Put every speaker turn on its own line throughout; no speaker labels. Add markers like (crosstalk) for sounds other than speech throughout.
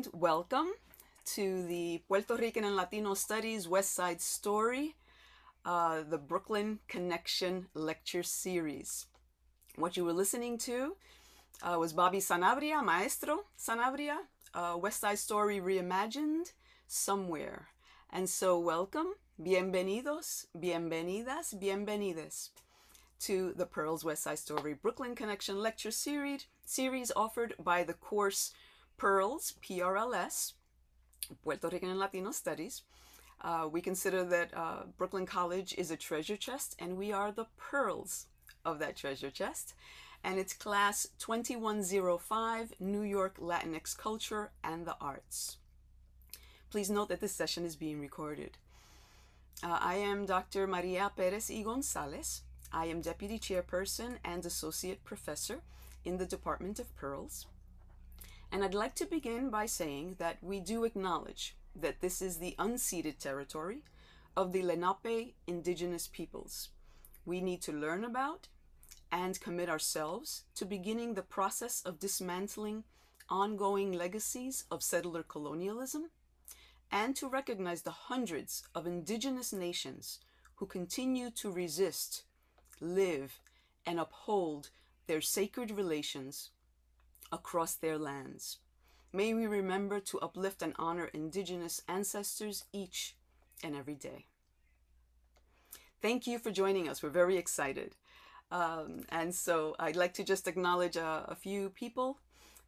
And welcome to the Puerto Rican and Latino Studies West Side Story, uh, the Brooklyn Connection Lecture Series. What you were listening to uh, was Bobby Sanabria, Maestro Sanabria, uh, West Side Story Reimagined, Somewhere. And so, welcome, bienvenidos, bienvenidas, bienvenides to the Pearls West Side Story Brooklyn Connection Lecture Series, series offered by the course Pearls, PRLS, Puerto Rican and Latino Studies. Uh, we consider that uh, Brooklyn College is a treasure chest, and we are the pearls of that treasure chest. And it's class 2105 New York Latinx Culture and the Arts. Please note that this session is being recorded. Uh, I am Dr. Maria Perez y Gonzalez. I am Deputy Chairperson and Associate Professor in the Department of Pearls. And I'd like to begin by saying that we do acknowledge that this is the unceded territory of the Lenape indigenous peoples. We need to learn about and commit ourselves to beginning the process of dismantling ongoing legacies of settler colonialism and to recognize the hundreds of indigenous nations who continue to resist live, and uphold their sacred relations across their lands. May we remember to uplift and honor Indigenous ancestors each and every day. Thank you for joining us. We're very excited. Um, and so I'd like to just acknowledge uh, a few people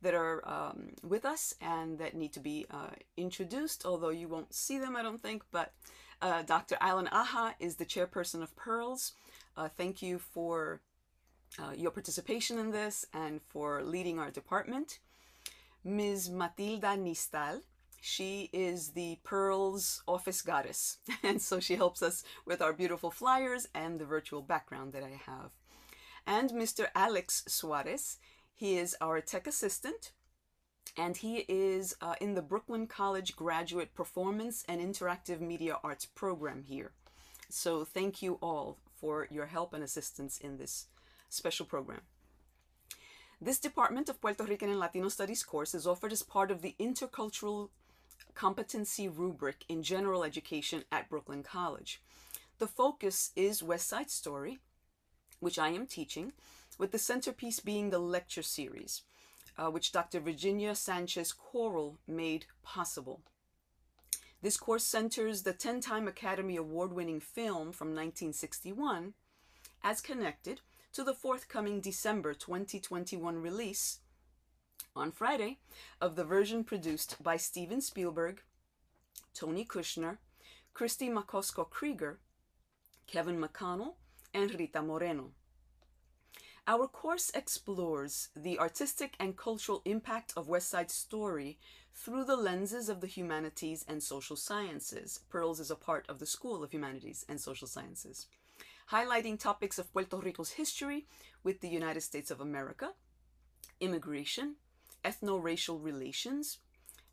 that are um, with us and that need to be uh, introduced, although you won't see them, I don't think. But uh, Dr. Alan Aja is the chairperson of Pearls. Uh, thank you for uh, your participation in this and for leading our department. Ms. Matilda Nistal, she is the Pearls office goddess, (laughs) and so she helps us with our beautiful flyers and the virtual background that I have. And Mr. Alex Suarez, he is our tech assistant, and he is uh, in the Brooklyn College Graduate Performance and Interactive Media Arts program here. So thank you all for your help and assistance in this special program. This Department of Puerto Rican and Latino Studies course is offered as part of the Intercultural Competency Rubric in General Education at Brooklyn College. The focus is West Side Story, which I am teaching, with the centerpiece being the lecture series, uh, which Dr. Virginia Sanchez Korrol made possible. This course centers the 10 time Academy Award winning film from 1961 as connected to the forthcoming December 2021 release on Friday of the version produced by Steven Spielberg, Tony Kushner, Kristie Macosko Krieger, Kevin McConnell, and Rita Moreno. Our course explores the artistic and cultural impact of West Side Story through the lenses of the humanities and social sciences. Pearls is a part of the School of Humanities and Social Sciences, highlighting topics of Puerto Rico's history with the United States of America, immigration, ethno-racial relations,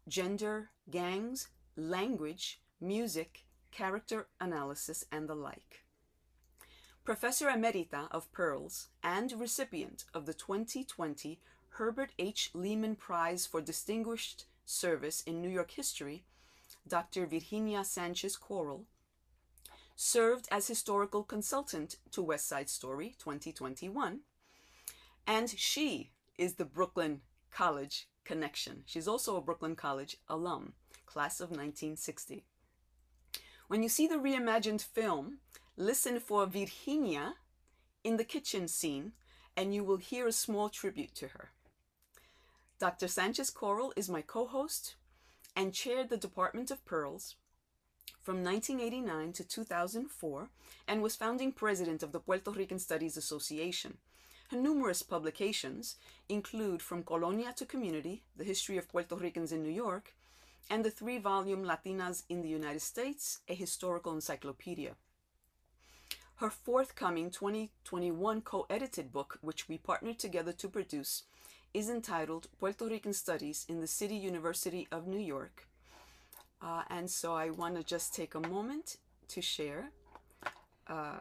gender, gangs, language, music, character analysis, and the like. Professor Emerita of Pearls and recipient of the 2020 Herbert H. Lehman Prize for Distinguished Service in New York History, Dr. Virginia Sanchez Korrol, served as historical consultant to West Side Story 2021, and she is the Brooklyn College connection. She's also a Brooklyn College alum, class of 1960. When you see the reimagined film, listen for Virginia in the kitchen scene, and you will hear a small tribute to her. Dr. Sanchez Korrol is my co host and chaired the Department of Pearls from 1989 to 2004 and was founding president of the Puerto Rican Studies Association. Her numerous publications include From Colonia to Community The History of Puerto Ricans in New York and the three volume Latinas in the United States, a historical encyclopedia. Her forthcoming 2021 co edited book, which we partnered together to produce, is entitled Puerto Rican Studies in the City University of New York. Uh, and so I want to just take a moment to share uh,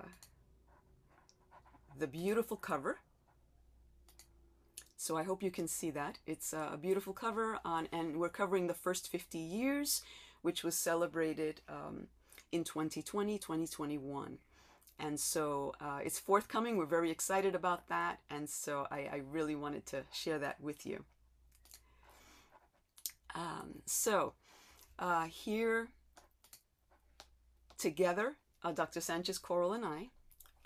the beautiful cover So I hope you can see that. It's a beautiful cover on, and we're covering the first 50 years, which was celebrated um, in 2020, 2021. And so uh, it's forthcoming. We're very excited about that. And so I, I really wanted to share that with you. Um, so uh, here together, uh, Dr. Sanchez Korrol and I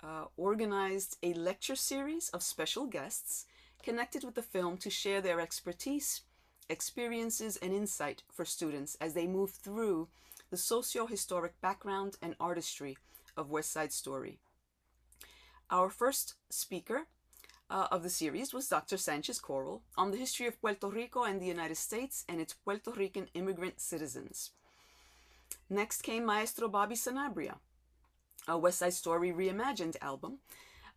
uh, organized a lecture series of special guests connected with the film to share their expertise, experiences, and insight for students as they move through the socio-historic background and artistry of West Side Story. Our first speaker uh, of the series was Dr. Sanchez Korrol on the history of Puerto Rico and the United States and its Puerto Rican immigrant citizens. Next came Maestro Bobby Sanabria, a West Side Story reimagined album.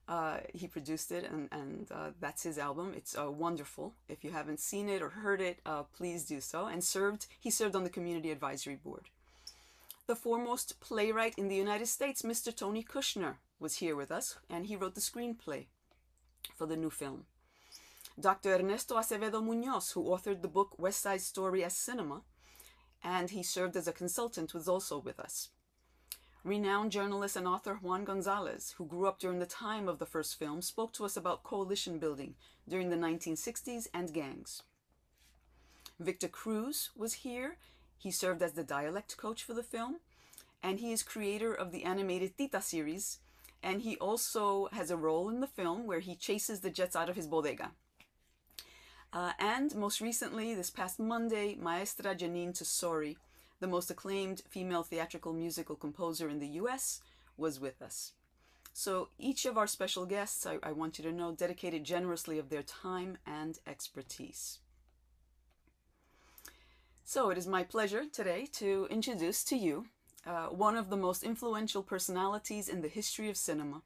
Uh, he produced it, and, and uh, that's his album. It's uh, wonderful. If you haven't seen it or heard it, uh, please do so. And served, he served on the Community Advisory Board. The foremost playwright in the United States, Mr. Tony Kushner, was here with us, and he wrote the screenplay for the new film. Dr. Ernesto Acevedo Munoz, who authored the book West Side Story as Cinema, and he served as a consultant, was also with us. Renowned journalist and author Juan Gonzalez, who grew up during the time of the first film, spoke to us about coalition building during the 1960s and gangs. Victor Cruz was here. He served as the dialect coach for the film, and he is creator of the animated Tita series, and he also has a role in the film where he chases the jets out of his bodega. Uh, and most recently, this past Monday, Maestra Jeanine Tesori, the most acclaimed female theatrical musical composer in the US, was with us. So each of our special guests, I, I want you to know, dedicated generously of their time and expertise. So it is my pleasure today to introduce to you uh, one of the most influential personalities in the history of cinema.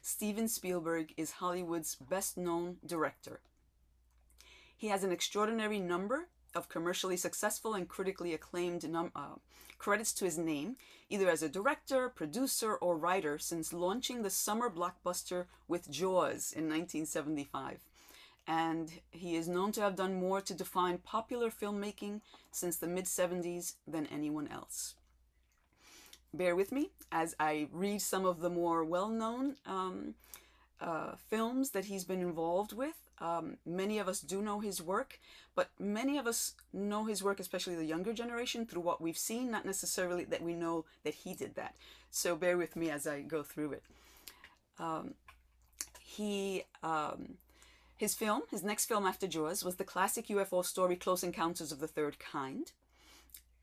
Steven Spielberg is Hollywood's best known director. He has an extraordinary number of commercially successful and critically acclaimed uh, credits to his name, either as a director, producer, or writer, since launching the summer blockbuster with Jaws in 1975. And he is known to have done more to define popular filmmaking since the mid 70s than anyone else. Bear with me as I read some of the more well known um, uh, films that he's been involved with. Um, many of us do know his work, but many of us know his work, especially the younger generation, through what we've seen, not necessarily that we know that he did that. So bear with me as I go through it. Um, he, um, his film, his next film after Jaws, was the classic UFO story Close Encounters of the Third Kind.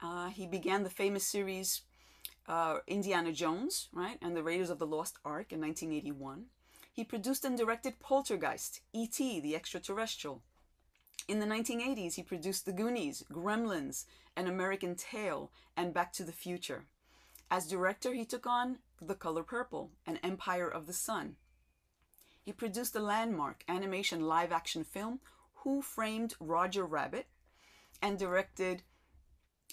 Uh, he began the famous series uh, Indiana Jones, right, and the Raiders of the Lost Ark in 1981. He produced and directed Poltergeist, E.T., the Extraterrestrial. In the 1980s, he produced The Goonies, Gremlins, An American Tail, and Back to the Future. As director, he took on The Color Purple, An Empire of the Sun. He produced the landmark animation live action film Who Framed Roger Rabbit and directed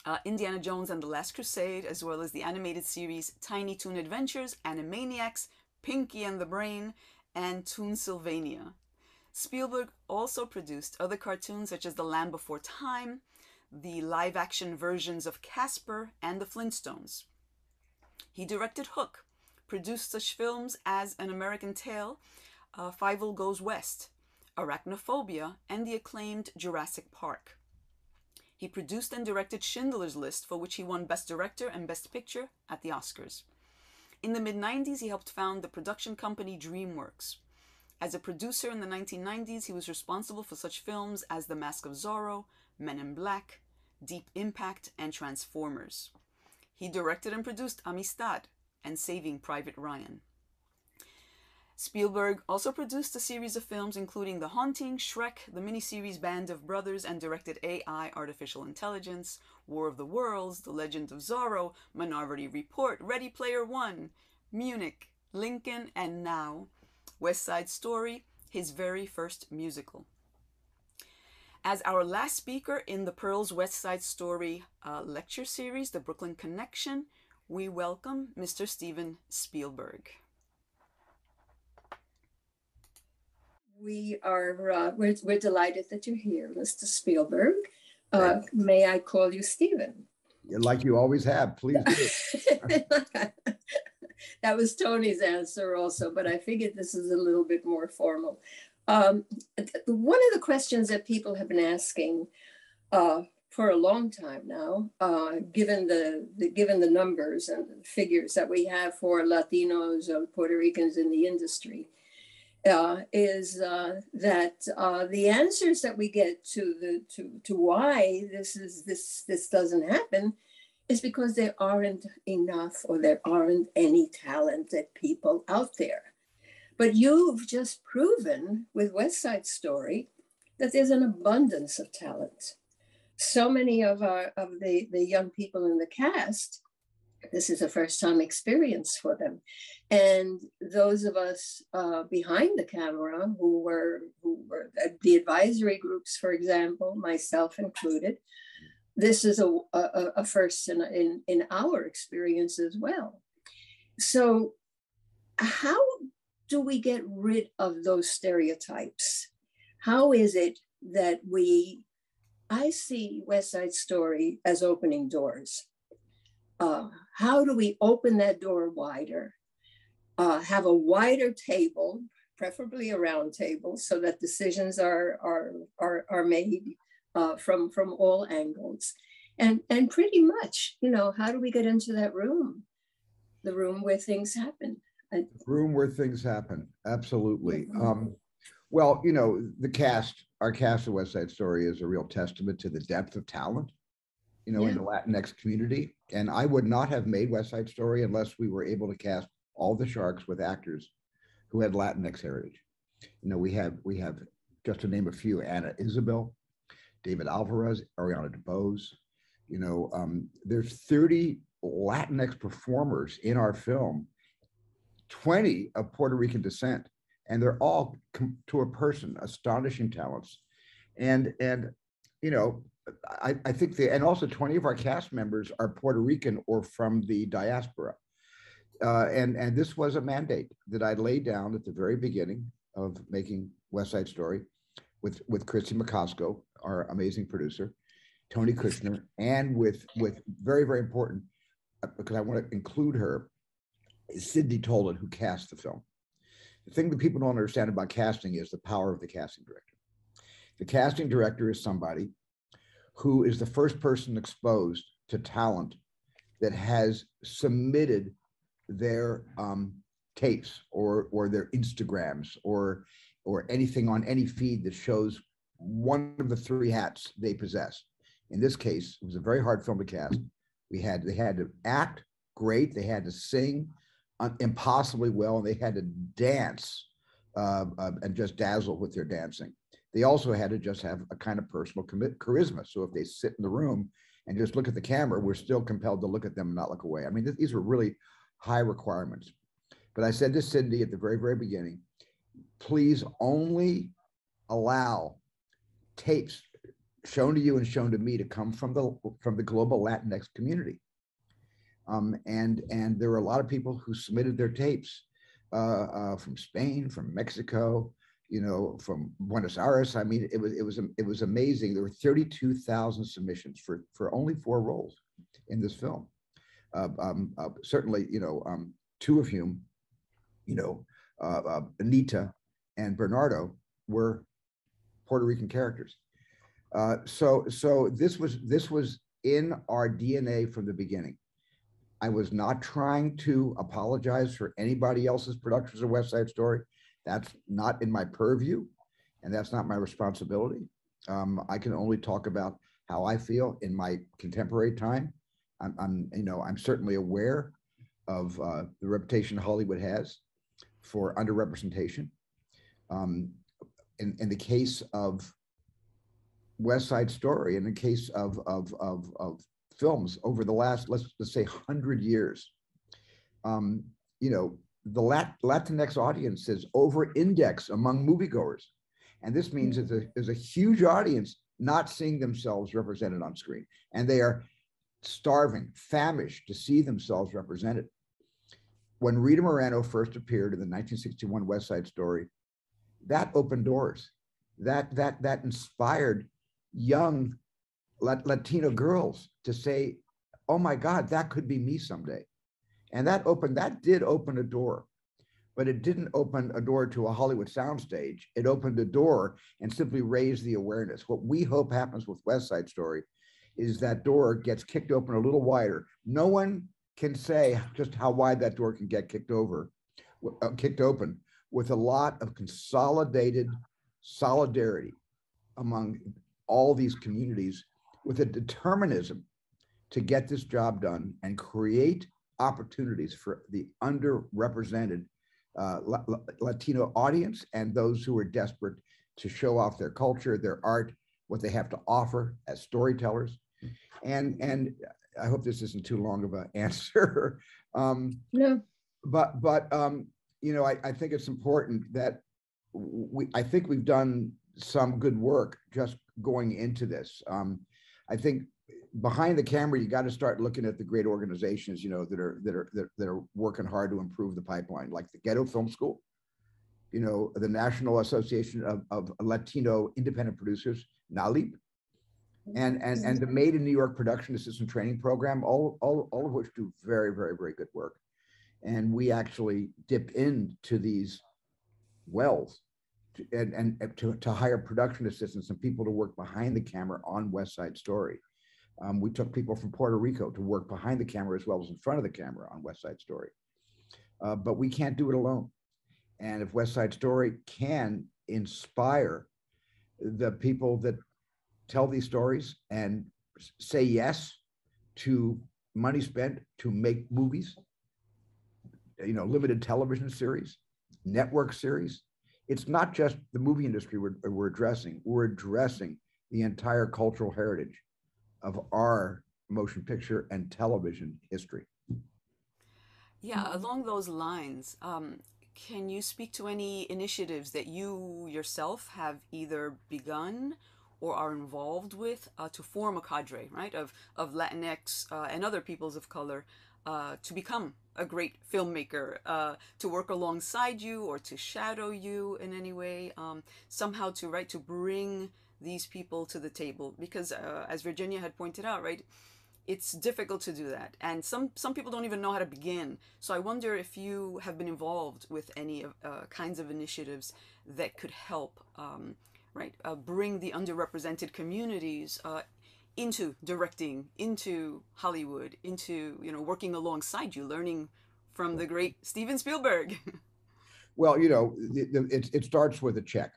uh, Indiana Jones and the Last Crusade, as well as the animated series Tiny Toon Adventures, Animaniacs, Pinky and the Brain, and Toonsylvania. Spielberg also produced other cartoons such as The Land Before Time, the live action versions of Casper, and The Flintstones. He directed Hook, produced such films as An American Tail, uh, Fievel Goes West, Arachnophobia, and the acclaimed Jurassic Park. He produced and directed Schindler's List, for which he won Best Director and Best Picture at the Oscars. In the mid 90s, he helped found the production company DreamWorks. As a producer in the 1990s, he was responsible for such films as The Mask of Zorro, Men in Black, Deep Impact, and Transformers. He directed and produced Amistad and Saving Private Ryan. Spielberg also produced a series of films including The Haunting, Shrek, the miniseries Band of Brothers, and directed AI, Artificial Intelligence, War of the Worlds, The Legend of Zorro, Minority Report, Ready Player One, Munich, Lincoln, and now West Side Story, his very first musical. As our last speaker in the Pearls West Side Story uh, lecture series, The Brooklyn Connection, we welcome Mr. Steven Spielberg.
We are uh, we're, we're delighted that you're here, Mr. Spielberg. Uh, may I call you Steven?
Like you always have, please do. (laughs)
that was Tony's answer also, but I figured this is a little bit more formal. Um, one of the questions that people have been asking uh, for a long time now, uh, given the, the, given the numbers and the figures that we have for Latinos and Puerto Ricans in the industry, uh, is uh, that uh, the answers that we get to the to to why this is this this doesn't happen is because there aren't enough or there aren't any talented people out there. But you've just proven with West Side Story that there's an abundance of talent. So many of our of the, the young people in the cast this is a first time experience for them. And those of us uh, behind the camera who were, who were the advisory groups, for example, myself included, this is a, a, a first in, in, in our experience as well. So, how do we get rid of those stereotypes? How is it that we, I see West Side Story as opening doors uh, how do we open that door wider, uh, have a wider table, preferably a round table, so that decisions are, are, are, are made uh, from, from all angles. And, and pretty much, you know, how do we get into that room, the room where things happen?
The room where things happen, absolutely. Mm-hmm. Um, well, you know, the cast, our cast of West Side Story is a real testament to the depth of talent you know, yeah. in the Latinx community. And I would not have made West Side Story unless we were able to cast all the sharks with actors who had Latinx heritage. You know, we have we have just to name a few: Ana Isabelle, David Alvarez, Ariana DeBose. You know, um, there's 30 Latinx performers in our film, 20 of Puerto Rican descent, and they're all to a person astonishing talents. And and you know, I, I think the and also 20 of our cast members are Puerto Rican or from the diaspora. Uh, and and this was a mandate that I laid down at the very beginning of making West Side Story with with Kristie Macosko, our amazing producer, Tony Kushner, and with with very very important uh, because I want to include her, Cindy Tolan, who cast the film. The thing that people don't understand about casting is the power of the casting director. The casting director is somebody who is the first person exposed to talent that has submitted their um, tapes or or their Instagrams or or anything on any feed that shows one of the three hats they possess. In this case, it was a very hard film to cast. We had they had to act great, they had to sing impossibly well, and they had to dance uh, uh, and just dazzle with their dancing. They also had to just have a kind of personal charisma. So if they sit in the room and just look at the camera, we're still compelled to look at them and not look away. I mean, th- these were really high requirements. But I said to Cindy at the very, very beginning, please only allow tapes shown to you and shown to me to come from the from the global Latinx community. Um, and and there were a lot of people who submitted their tapes uh, uh, from Spain, from Mexico, you know, from Buenos Aires. I mean, it was it was it was amazing. There were 32,000 submissions for for only four roles in this film. Uh, um, uh, certainly, you know, um, two of whom, you know, uh, uh Anita and Bernardo were Puerto Rican characters. Uh, so so this was this was in our DNA from the beginning. I was not trying to apologize for anybody else's productions of West Side Story. That's not in my purview, and that's not my responsibility. Um, I can only talk about how I feel in my contemporary time. I'm, I'm you know, I'm certainly aware of uh, the reputation Hollywood has for underrepresentation. Um, in, in the case of West Side Story, in the case of, of, of, of films over the last, let's, let's say, 100 years, um, you know, the Lat- Latinx audience is over index among moviegoers. And this means hmm. that there's a huge audience not seeing themselves represented on screen. And they are starving, famished to see themselves represented. When Rita Moreno first appeared in the 1961 West Side Story, that opened doors. That that that inspired young Latino girls to say, "Oh my God, that could be me someday," and that opened that did open a door, but it didn't open a door to a Hollywood soundstage. It opened a door and simply raised the awareness. What we hope happens with West Side Story is that door gets kicked open a little wider. No one can say just how wide that door can get kicked over, uh, kicked open, with a lot of consolidated solidarity among all these communities with a determinism to get this job done and create opportunities for the underrepresented uh, Latino audience and those who are desperate to show off their culture, their art, what they have to offer as storytellers. And and I hope this isn't too long of an (laughs) answer. um,
no.
But but um, you know, I, I think it's important that we I think we've done some good work just going into this. Um, I think behind the camera, you got to start looking at the great organizations, you know, that are that are that, are working hard to improve the pipeline, like the Ghetto Film School, you know, the National Association of, of Latino Independent Producers, NALIP, and and and the Made in New York Production Assistant Training Program, all all all of which do very very very good work, and we actually dip into these wells and, and to, to hire production assistants and people to work behind the camera on West Side Story. Um, we took people from Puerto Rico to work behind the camera as well as in front of the camera on West Side Story. Uh, but we can't do it alone. And if West Side Story can inspire the people that tell these stories and say yes to money spent to make movies, you know, limited television series, network series, it's not just the movie industry we're, we're addressing, we're addressing the entire cultural heritage of our motion picture and television history.
Yeah, along those lines, um, can you speak to any initiatives that you yourself have either begun or are involved with uh, to form a cadre, right, of, of Latinx uh, and other peoples of color uh, to become a great filmmaker, uh, to work alongside you or to shadow you in any way, um, somehow to right to bring these people to the table because uh, as Virginia had pointed out, right, it's difficult to do that, and some some people don't even know how to begin. So I wonder if you have been involved with any uh, kinds of initiatives that could help, um, right, uh, bring the underrepresented communities uh, into directing, into Hollywood, into you know working alongside you, learning from the great Steven Spielberg. (laughs)
well, you know, it, it starts with a check.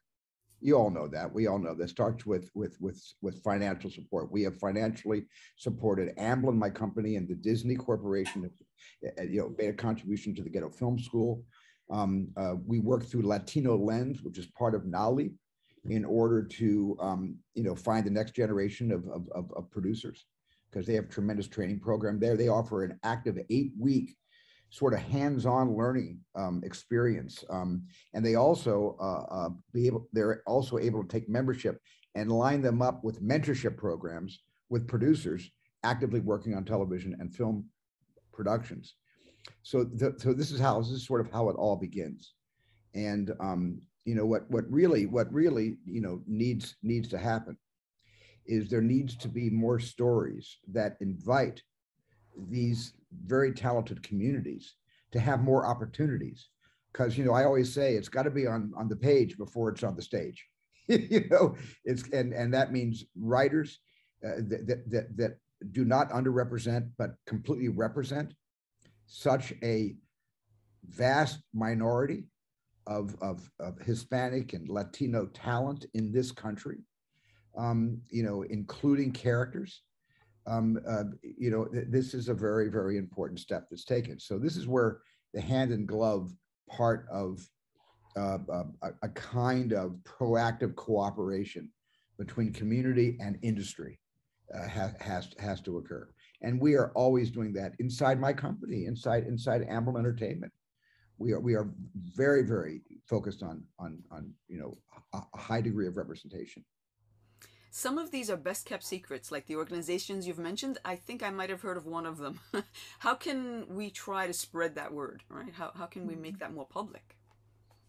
You all know that. We all know that starts with with with with financial support. We have financially supported Amblin, my company, and the Disney Corporation. Uh, you know, made a contribution to the Ghetto Film School. Um, uh, we work through Latino Lens, which is part of NALI, in order to um, you know find the next generation of, of, of, of producers because they have tremendous training program there. They offer an active eight week sort of hands-on learning um, experience, um, and they also uh, uh, be able. They're also able to take membership and line them up with mentorship programs with producers actively working on television and film productions. So, the, so this is how this is sort of how it all begins, and um, you know what what really what really you know needs needs to happen is there needs to be more stories that invite these very talented communities to have more opportunities because you know i always say it's got to be on on the page before it's on the stage (laughs) you know it's and and that means writers uh, that, that that do not underrepresent but completely represent such a vast minority of, of, of Hispanic and Latino talent in this country, um, you know, including characters. Um, uh, you know, th- this is a very, very important step that's taken. So this is where the hand and glove part of uh, uh, a, a, kind of proactive cooperation between community and industry uh, has, has has to occur. And we are always doing that inside my company, inside inside Amblin Entertainment we are we are very very focused on on on you know a, a high degree of representation
some of these are best kept secrets like the organizations you've mentioned i think i might have heard of one of them (laughs) how can we try to spread that word right how, how can we make mm-hmm. that more public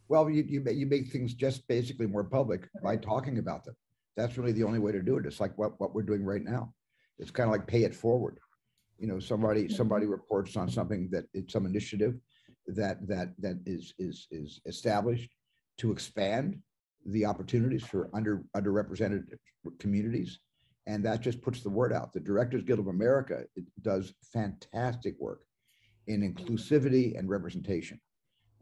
Well, you, you, you make things just basically more public by talking about them. That's really the only way to do it. It's like what, what we're doing right now. It's kind of like pay it forward. You know, somebody, somebody reports on something that it's some initiative that, that, that is, is, is established to expand the opportunities for under, underrepresented communities. And that just puts the word out. The Directors Guild of America does fantastic work in inclusivity and representation.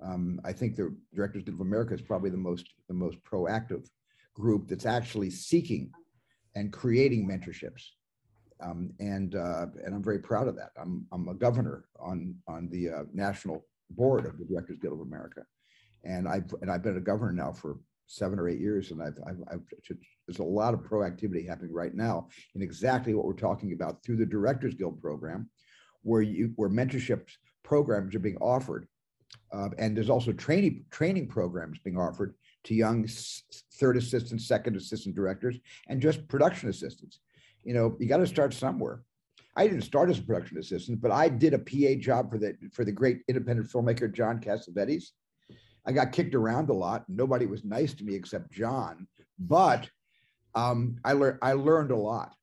Um, I think the Directors Guild of America is probably the most the most proactive group that's actually seeking and creating mentorships. Um, and uh, and I'm very proud of that. I'm I'm a governor on on the uh, national board of the Directors Guild of America, and I've and I've been a governor now for seven or eight years, and I've, I've, I've there's a lot of proactivity happening right now in exactly what we're talking about through the Directors Guild program, where you where mentorship programs are being offered uh, and there's also training training programs being offered to young third assistant, second assistant directors, and just production assistants. You know, you got to start somewhere. I didn't start as a production assistant, but I did a PA job for the for the great independent filmmaker John Cassavetes. I got kicked around a lot. Nobody was nice to me except John, but um, I learned I learned a lot.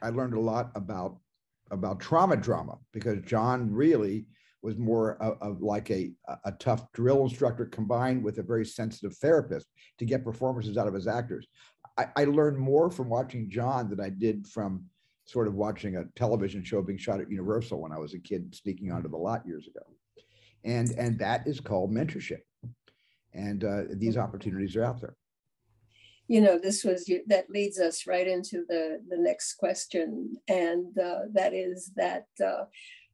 I learned a lot about about trauma drama because John really was more of, of like a, a tough drill instructor combined with a very sensitive therapist to get performances out of his actors. I, I learned more from watching John than I did from sort of watching a television show being shot at Universal when I was a kid sneaking onto the lot years ago. And, and that is called mentorship. And uh, these opportunities are out there
you know this was that leads us right into the the next question and uh, that is that uh,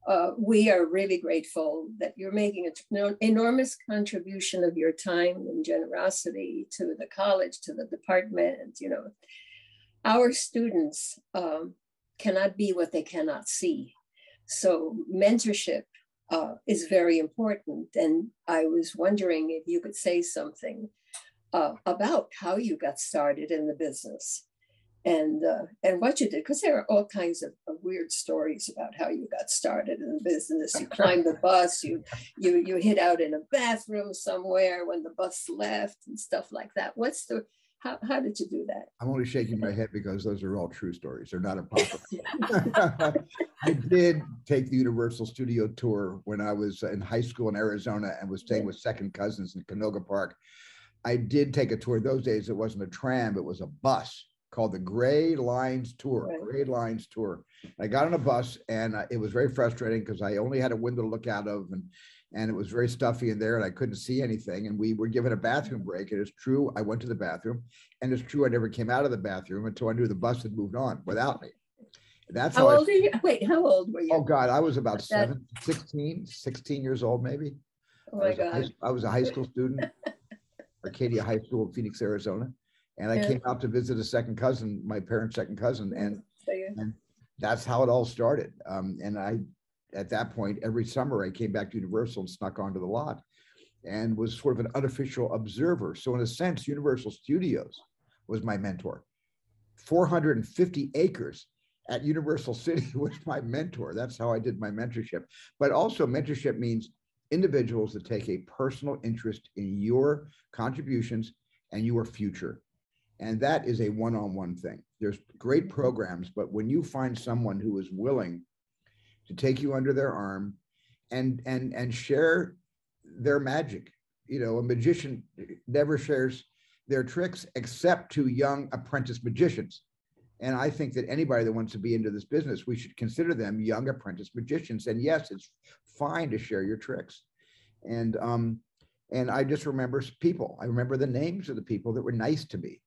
uh, we are really grateful that you're making an enormous contribution of your time and generosity to the college, to the department. You know, our students um, cannot be what they cannot see. So mentorship uh, is very important. And I was wondering if you could say something uh, about how you got started in the business and uh, and what you did because there are all kinds of, of, weird stories about how you got started in the business you climbed the bus you you you hid out in a bathroom somewhere when the bus left and stuff like that what's the how, how did you do that
i'm only shaking my head because those are all true stories they're not impossible. (laughs) (laughs) i did take the universal studio tour when i was in high school in arizona and was staying with second cousins in canoga park i did take a tour those days it wasn't a tram it was a bus called the Gray Lines Tour. Right. Gray Lines Tour. I got on a bus and uh, it was very frustrating because I only had a window to look out of and and it was very stuffy in there and I couldn't see anything. And we were given a bathroom break. It is true. I went to the bathroom and it's true. I never came out of the bathroom until I knew the bus had moved on without me. That's
how, how old I, are you? (laughs) Wait, how old were you?
Oh God, I was about seven, 16, 16 years old, maybe.
Oh my I God.
A, I was a high school student, (laughs) Arcadia High School in Phoenix, Arizona and I yeah. came out to visit a second cousin, my parents' second cousin, and, and that's how it all started. Um, and I, at that point, every summer I came back to Universal and snuck onto the lot, and was sort of an unofficial observer. So in a sense, Universal Studios was my mentor. 450 acres at Universal City (laughs) was my mentor. That's how I did my mentorship. But also, mentorship means individuals that take a personal interest in your contributions and your future. And that is a one on one thing. There's great programs, but when you find someone who is willing to take you under their arm and and and share their magic, you know, a magician never shares their tricks except to young apprentice magicians. And I think that anybody that wants to be into this business, we should consider them young apprentice magicians. And yes, it's fine to share your tricks. And um, and I just remember people. I remember the names of the people that were nice to me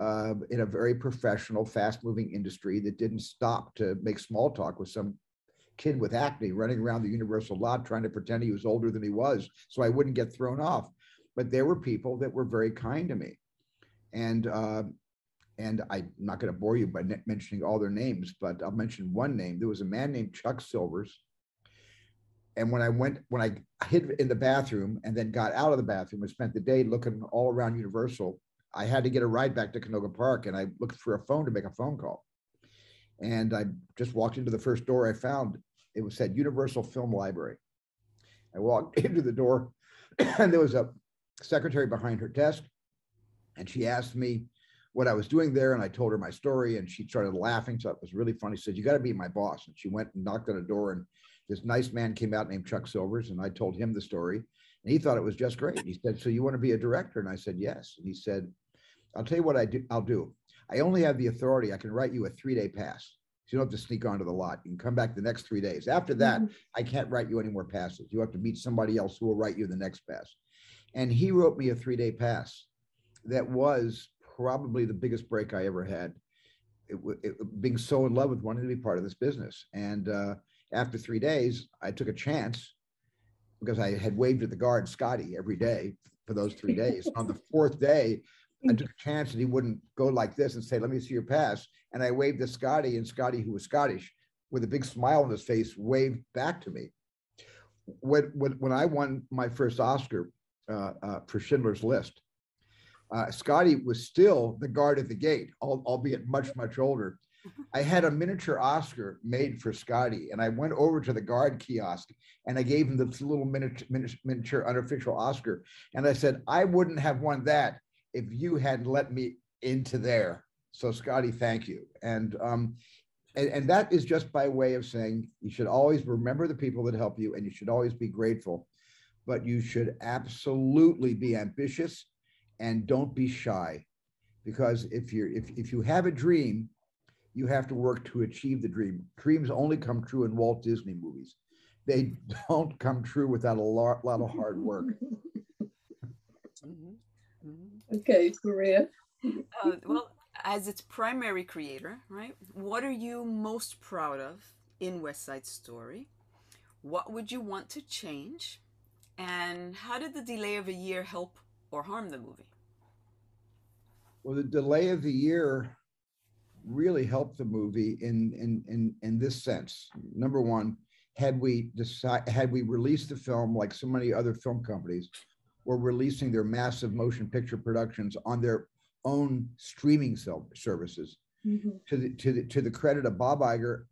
uh, in a very professional, fast moving industry that didn't stop to make small talk with some kid with acne running around the universal lot trying to pretend he was older than he was so I wouldn't get thrown off. But there were people that were very kind to me. And uh, and I'm not going to bore you by mentioning all their names, but I'll mention one name. There was a man named Chuck Silvers. And when I went, when I hid in the bathroom and then got out of the bathroom and spent the day looking all around Universal I had to get a ride back to Canoga Park and I looked for a phone to make a phone call. And I just walked into the first door I found. It was said Universal Film Library. I walked (laughs) into the door (coughs) and there was a secretary behind her desk, and she asked me what I was doing there, and I told her my story, and she started laughing. So it was really funny. She said, "You got to be my boss." And she went and knocked on a door, and this nice man came out named Chuck Silvers, and I told him the story, and he thought it was just great. He said, "So you want to be a director?" And I said, "Yes." And he said, "I'll tell you what I do. I'll do. I only have the authority. I can write you a three-day pass. So you don't have to sneak onto the lot. You can come back the next three days. After that,
Mhm.
I can't write you any more passes. You have to meet somebody else who will write you the next pass. And he wrote me a three-day pass that was probably the biggest break I ever had. It, it, being so in love with wanting to be part of this business. And uh, after three days, I took a chance because I had waved at the guard, Scotty, every day for those three days. (laughs) On the fourth day, a chance that he wouldn't go like this and say, "Let me see your pass." And I waved to Scotty, and Scotty, who was Scottish, with a big smile on his face, waved back to me. When when, when I won my first Oscar uh, uh, for Schindler's List, uh, Scotty was still the guard at the gate, albeit much much older. (laughs) I had a miniature Oscar made for Scotty, and I went over to the guard kiosk and I gave him this little miniature, miniature, miniature unofficial Oscar, and I said, "I wouldn't have won that if you hadn't let me into there." So, Scotty, thank you. And um, and, and that is just by way of saying you should always remember the people that help you, and you should always be grateful, but you should absolutely be ambitious and don't be shy, because if you're if if you have a dream, you have to work to achieve the dream. Dreams only come true in Walt Disney movies. They (laughs) don't come true without a lot, lot of hard work. (laughs)
Okay, Maria.
Uh, well, as its primary creator, right? What are you most proud of in West Side Story? What would you want to change? And how did the delay of a year help or harm the movie?
Well, the delay of the year really helped the movie in in in in this sense. Number one, had we decide had we released the film like so many other film companies were releasing their massive motion picture productions on their own streaming services,
Mhm.
to the to the to the credit of Bob Iger,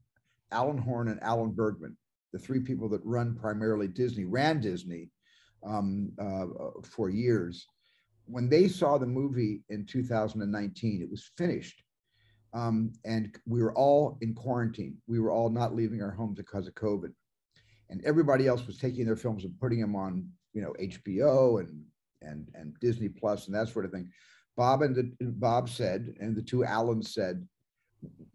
Alan Horn, and Alan Bergman, the three people that run primarily Disney, ran Disney um, uh, for years. When they saw the movie in 2019, it was finished, um, and we were all in quarantine. We were all not leaving our homes because of COVID, and everybody else was taking their films and putting them on, you know, HBO and and and Disney Plus and that sort of thing. Bob and the, Bob said, and the two Allens said,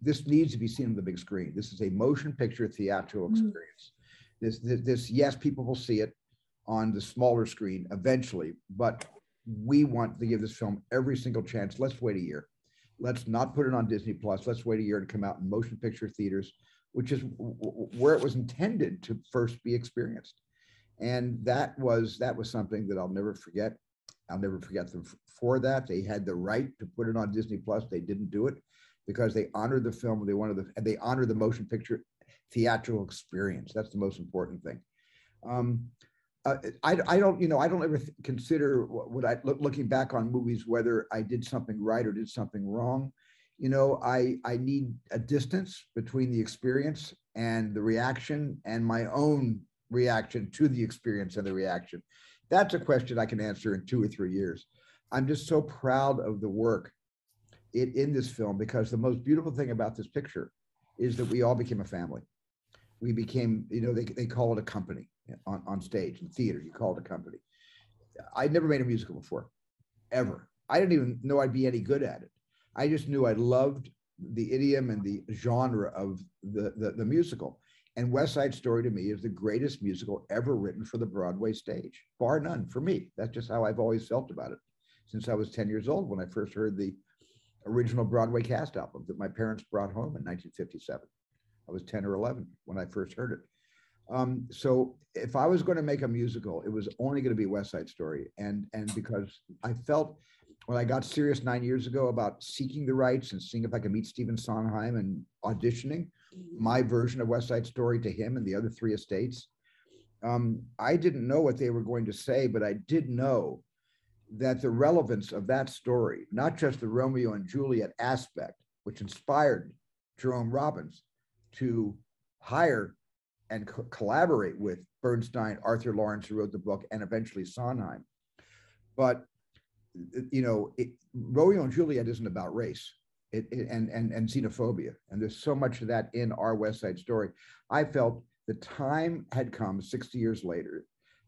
this needs to be seen on the big screen. This is a motion picture theatrical
Mm.
experience. This, this, this, yes, people will see it on the smaller screen eventually, but we want to give this film every single chance. Let's wait a year. Let's not put it on Disney Plus. Let's wait a year to come out in motion picture theaters, which is where it was intended to first be experienced. And that was that was something that I'll never forget. I'll never forget them for that. They had the right to put it on Disney Plus. They didn't do it because they honored the film. They wanted the and they honored the motion picture theatrical experience. That's the most important thing. Um, uh, I, I don't, you know, I don't ever th- consider what, what I look, looking back on movies whether I did something right or did something wrong. You know, I I need a distance between the experience and the reaction and my own reaction to the experience and the reaction. That's a question I can answer in two or three years. I'm just so proud of the work it, in this film because the most beautiful thing about this picture is that we all became a family. We became, you know, they, they call it a company on, on stage in theater. You call it a company. I'd never made a musical before, ever. I didn't even know I'd be any good at it. I just knew I loved the idiom and the genre of the, the, the musical. And West Side Story to me is the greatest musical ever written for the Broadway stage, bar none for me. That's just how I've always felt about it since I was 10 years old when I first heard the original Broadway cast album that my parents brought home in 1957. I was 10 or 11 when I first heard it. Um, so if I was going to make a musical, it was only going to be West Side Story. And, and because I felt when I got serious nine years ago about seeking the rights and seeing if I could meet Stephen Sondheim and auditioning my version of West Side Story to him and the other three estates, um, I didn't know what they were going to say, but I did know that the relevance of that story, not just the Romeo and Juliet aspect, which inspired Jerome Robbins to hire and co- collaborate with Bernstein, Arthur Laurents, who wrote the book, and eventually Sondheim, but you know, it, Romeo and Juliet isn't about race. It, it, and and and xenophobia, and there's so much of that in our West Side Story. I felt the time had come 60 years later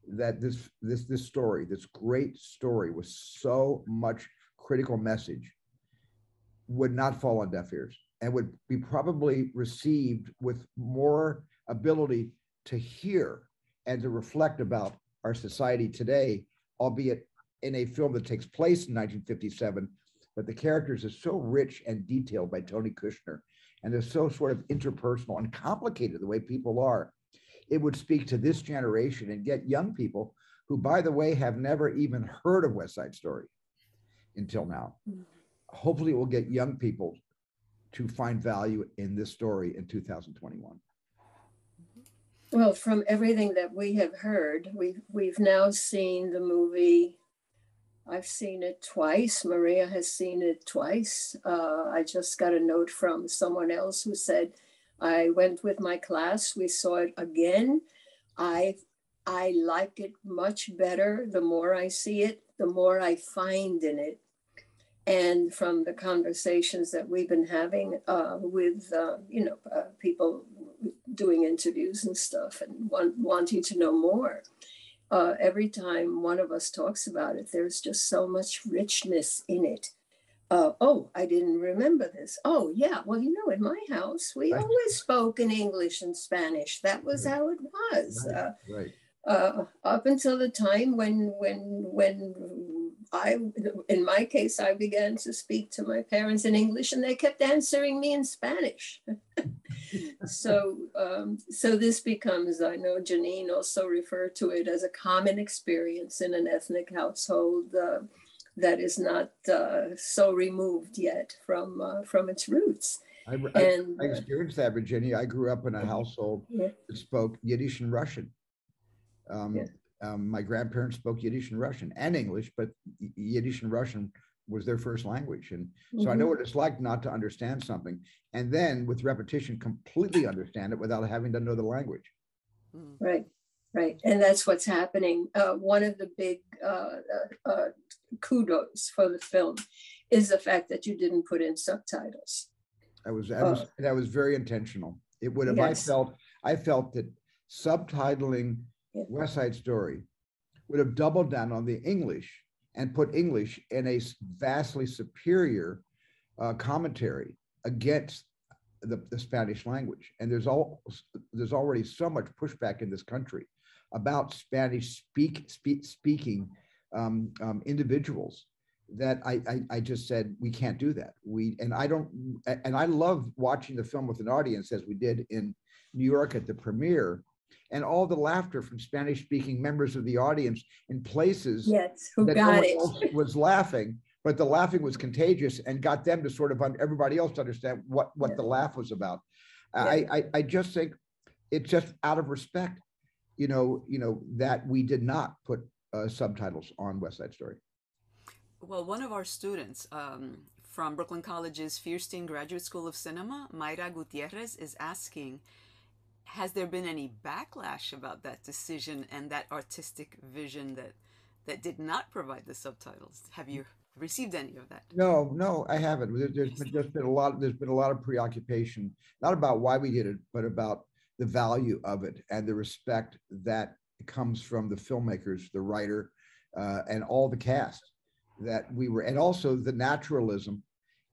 that this this this story, this great story, with so much critical message, would not fall on deaf ears and would be probably received with more ability to hear and to reflect about our society today, albeit in a film that takes place in 1957. But the characters are so rich and detailed by Tony Kushner, and they're so sort of interpersonal and complicated the way people are. It would speak to this generation and get young people who, by the way, have never even heard of West Side Story until now. Mm-hmm. Hopefully, it will get young people to find value in this story in 2021.
Well, from everything that we have heard, we've we've now seen the movie. I've seen it twice. Maria has seen it twice. Uh, I just got a note from someone else who said, "I went with my class. We saw it again. I I like it much better. The more I see it, the more I find in it." And from the conversations that we've been having uh, with, uh, you know, uh, people doing interviews and stuff and want, wanting to know more. Uh, every time one of us talks about it, there's just so much richness in it. Uh, oh, I didn't remember this. Oh, yeah. Well, you know, in my house, we
Right.
always spoke in English and Spanish. That was
Right.
how it was.
Right,
Uh,
right.
uh, up until the time when when when I in my case I began to speak to my parents in English and they kept answering me in Spanish. (laughs) (laughs) so um, so this becomes I know Jeanine also referred to it as a common experience in an ethnic household uh, that is not uh, so removed yet from uh, from its roots.
I, I,
And
I experienced that, Virginia. I grew up in a household
Yeah.
that spoke Yiddish and Russian. Um,
Yeah.
um, my grandparents spoke Yiddish and Russian and English, but Yiddish and Russian was their first language. And so I know
Mhm.
what it's like not to understand something. And then with repetition, completely understand it without having to know the language.
Mm.
Right, right. And that's what's happening. Uh, one of the big uh, uh, uh, kudos for the film is the fact that you didn't put in subtitles.
I was, I was,
Oh.
that was very intentional. It would have, I felt, I felt that subtitling
Yeah.
West Side Story would have doubled down on the English and put English in a vastly superior uh, commentary against the, the Spanish language. And there's all, there's already so much pushback in this country about Spanish speak, speak speaking um, um, individuals that I, I I just said we can't do that. We and I don't and I love watching the film with an audience as we did in New York at the premiere, and all the laughter from Spanish speaking members of the audience in places
Yes, who
that no
got
one
it?
else was laughing, but the laughing was contagious and got them to sort of un- everybody else to understand what what
Yeah.
the laugh was about.
Yeah.
I, I I just think it's just out of respect, you know, you know that we did not put uh, subtitles on West Side Story.
Well, one of our students um, from Brooklyn College's Feirstein Graduate School of Cinema, Mayra Gutierrez, is asking Has there been any backlash about that decision and that artistic vision that, that did not provide the subtitles? Have you received any of that?
No, no, I haven't. There- There's been, been a lot, there's been a lot of preoccupation, not about why we did it, but about the value of it and the respect that comes from the filmmakers, the writer, uh, and all the cast that we were, and also the naturalism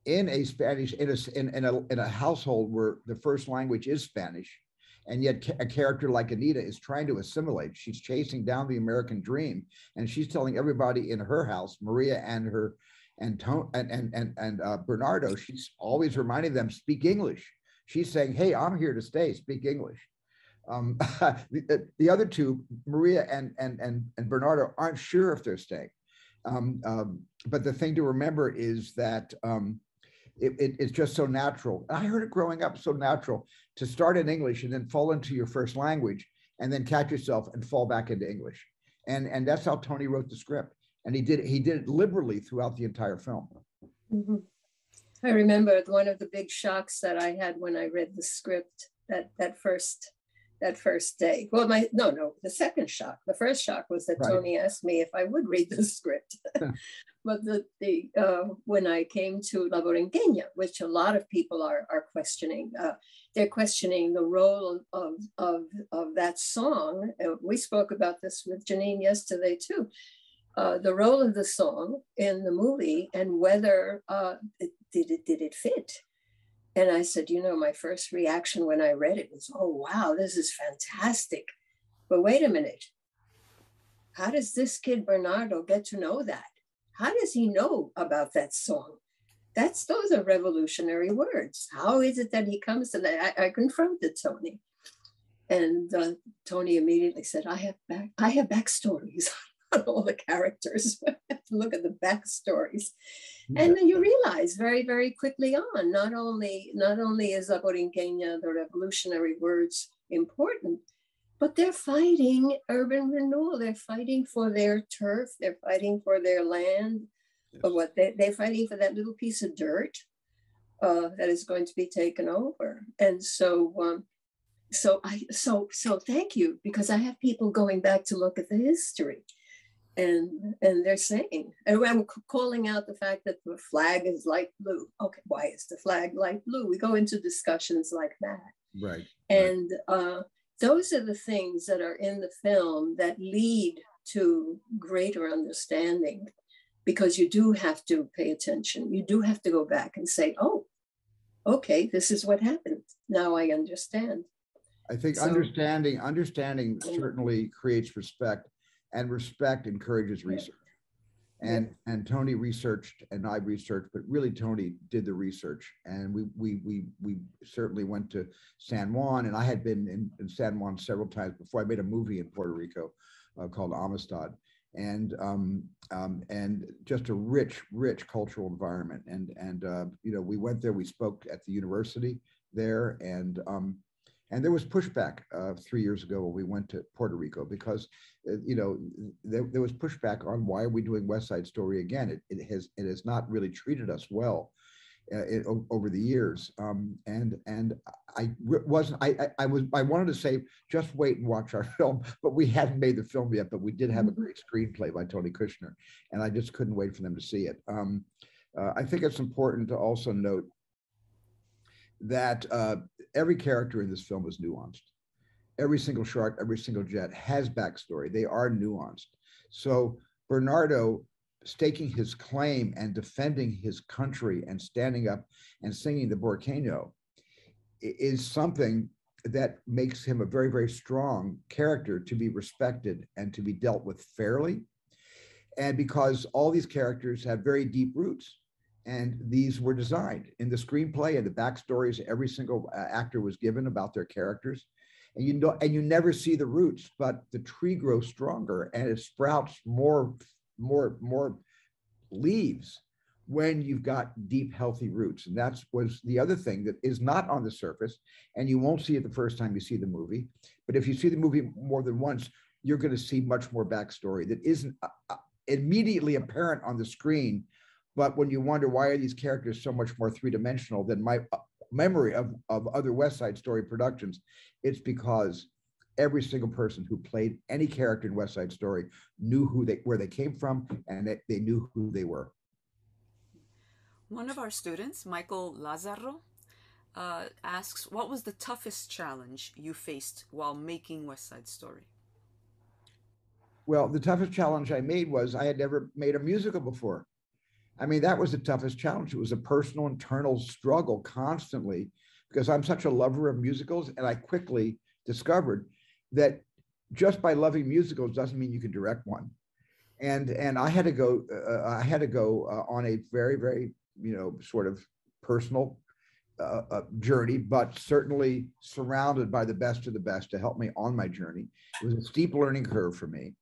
in a Spanish, in a, in, in a, in a household where the first language is Spanish. And yet a character like Anita is trying to assimilate. She's chasing down the American dream and she's telling everybody in her house, Maria and her and and and and, and uh, Bernardo, she's always reminding them speak English. She's saying, "Hey, I'm here to stay. Speak English." Um, (laughs) the, the other two, Maria and and and and Bernardo, aren't sure if they're staying. Um, um, but the thing to remember is that um, it, it- it's just so natural. I heard it growing up, so natural to start in English and then fall into your first language, and then catch yourself and fall back into English. And and that's how Tony wrote the script, and he did he did it liberally throughout the entire film.
Mhm. I remember one of the big shocks that I had when I read the script that that first that first day. Well, my no, no, the second shock. The first shock was that
Right.
Tony asked me if I would read the (laughs) script. (laughs) but the the uh, when I came to La Borinqueña, which a lot of people are are questioning, uh, they're questioning the role of of of that song. Uh, we spoke about this with Jeanine yesterday too. Uh, the role of the song in the movie and whether uh, it, did it did it fit and I said, you know, my first reaction when I read it was, oh, wow, this is fantastic. But wait a minute. How does this kid Bernardo get to know that? How does he know about that song? That's those are revolutionary words. How is it that he comes to that? I, I confronted Tony. And uh, Tony immediately said, I have back, I have backstories (laughs) on all the characters. I have to look at the backstories and then you realize very very quickly on not only not only is la borinqueña the revolutionary words important but they're fighting urban renewal. They're fighting for their turf. They're fighting for their land. Or what they, they're fighting for that little piece of dirt uh, that is going to be taken over. And so um, so i so so thank you because i have people going back to look at the history. And and they're saying and i'm calling out the fact that the flag is light blue. Okay why is the flag light blue? We go into discussions like that.
Right.
and uh, those are the things that are in the film that lead to greater understanding because you do have to pay attention. You do have to go back and say oh okay this is what happened. Now i understand.
I think
So-
understanding, understanding mm. certainly creates respect and respect encourages research. And, and Tony researched and I researched, but really Tony did the research. And we, we, we, we certainly went to San Juan and I had been in, in San Juan several times before I made a movie in Puerto Rico uh, called Amistad. And, um, um, and just a rich, rich cultural environment. And, and, uh, you know, we went there, we spoke at the university there and, um, and there was pushback uh, three years ago when we went to Puerto Rico because, uh, you know, there, there was pushback on why are we doing West Side Story again? It, it has it has not really treated us well uh, it, over the years. Um, and and I wasn't I, I I was I wanted to say just wait and watch our (laughs) film, but we hadn't made the film yet. But we did have a
Mhm.
great screenplay by Tony Kushner, and I just couldn't wait for them to see it. Um, uh, I think it's important to also note that uh, every character in this film is nuanced. Every single shark, every single jet has backstory. They are nuanced. So Bernardo staking his claim and defending his country and standing up and singing the Borinqueña is something that makes him a very, very strong character to be respected and to be dealt with fairly. And because all these characters have very deep roots, and these were designed in the screenplay and the backstories every single uh, actor was given about their characters. And you know and you never see the roots but the tree grows stronger and it sprouts more more more leaves when you've got deep healthy roots. And that's was the other thing that is not on the surface and you won't see it the first time you see the movie. But if you see the movie more than once you're going to see much more backstory that isn't uh, uh, immediately apparent on the screen but when you wonder why are these characters so much more three-dimensional than my uh, memory of, of other west side story productions? It's because every single person who played any character in west side story knew who they where they came from and they, they knew who they were.
One of our students, Michael Lazaro, uh, asks, "What was the toughest challenge you faced while making West Side Story?"
well the toughest challenge i made was i had never made a musical before i mean that was the toughest challenge. It was a personal internal struggle constantly because i'm such a lover of musicals and i quickly discovered that just by loving musicals doesn't mean you can direct one. And and i had to go uh, i had to go uh, on a very very you know sort of personal uh, uh, journey but certainly surrounded by the best of the best to help me on my journey. It was a steep learning curve for me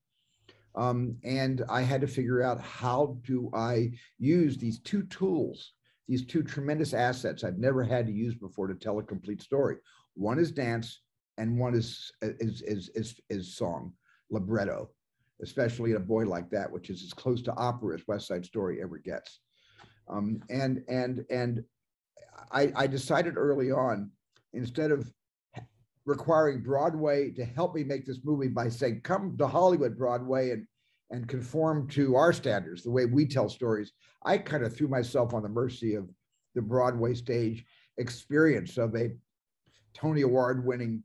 um, and I had to figure out how do I use these two tools, these two tremendous assets I've never had to use before to tell a complete story. One is dance, and one is is is is, is song, libretto, especially in a boy like that, which is as close to opera as West Side Story ever gets. Um, and and and I, I decided early on, instead of requiring Broadway to help me make this movie by saying, come to Hollywood, Broadway, and and conform to our standards, the way we tell stories. I kind of threw myself on the mercy of the Broadway stage experience of a Tony Award winning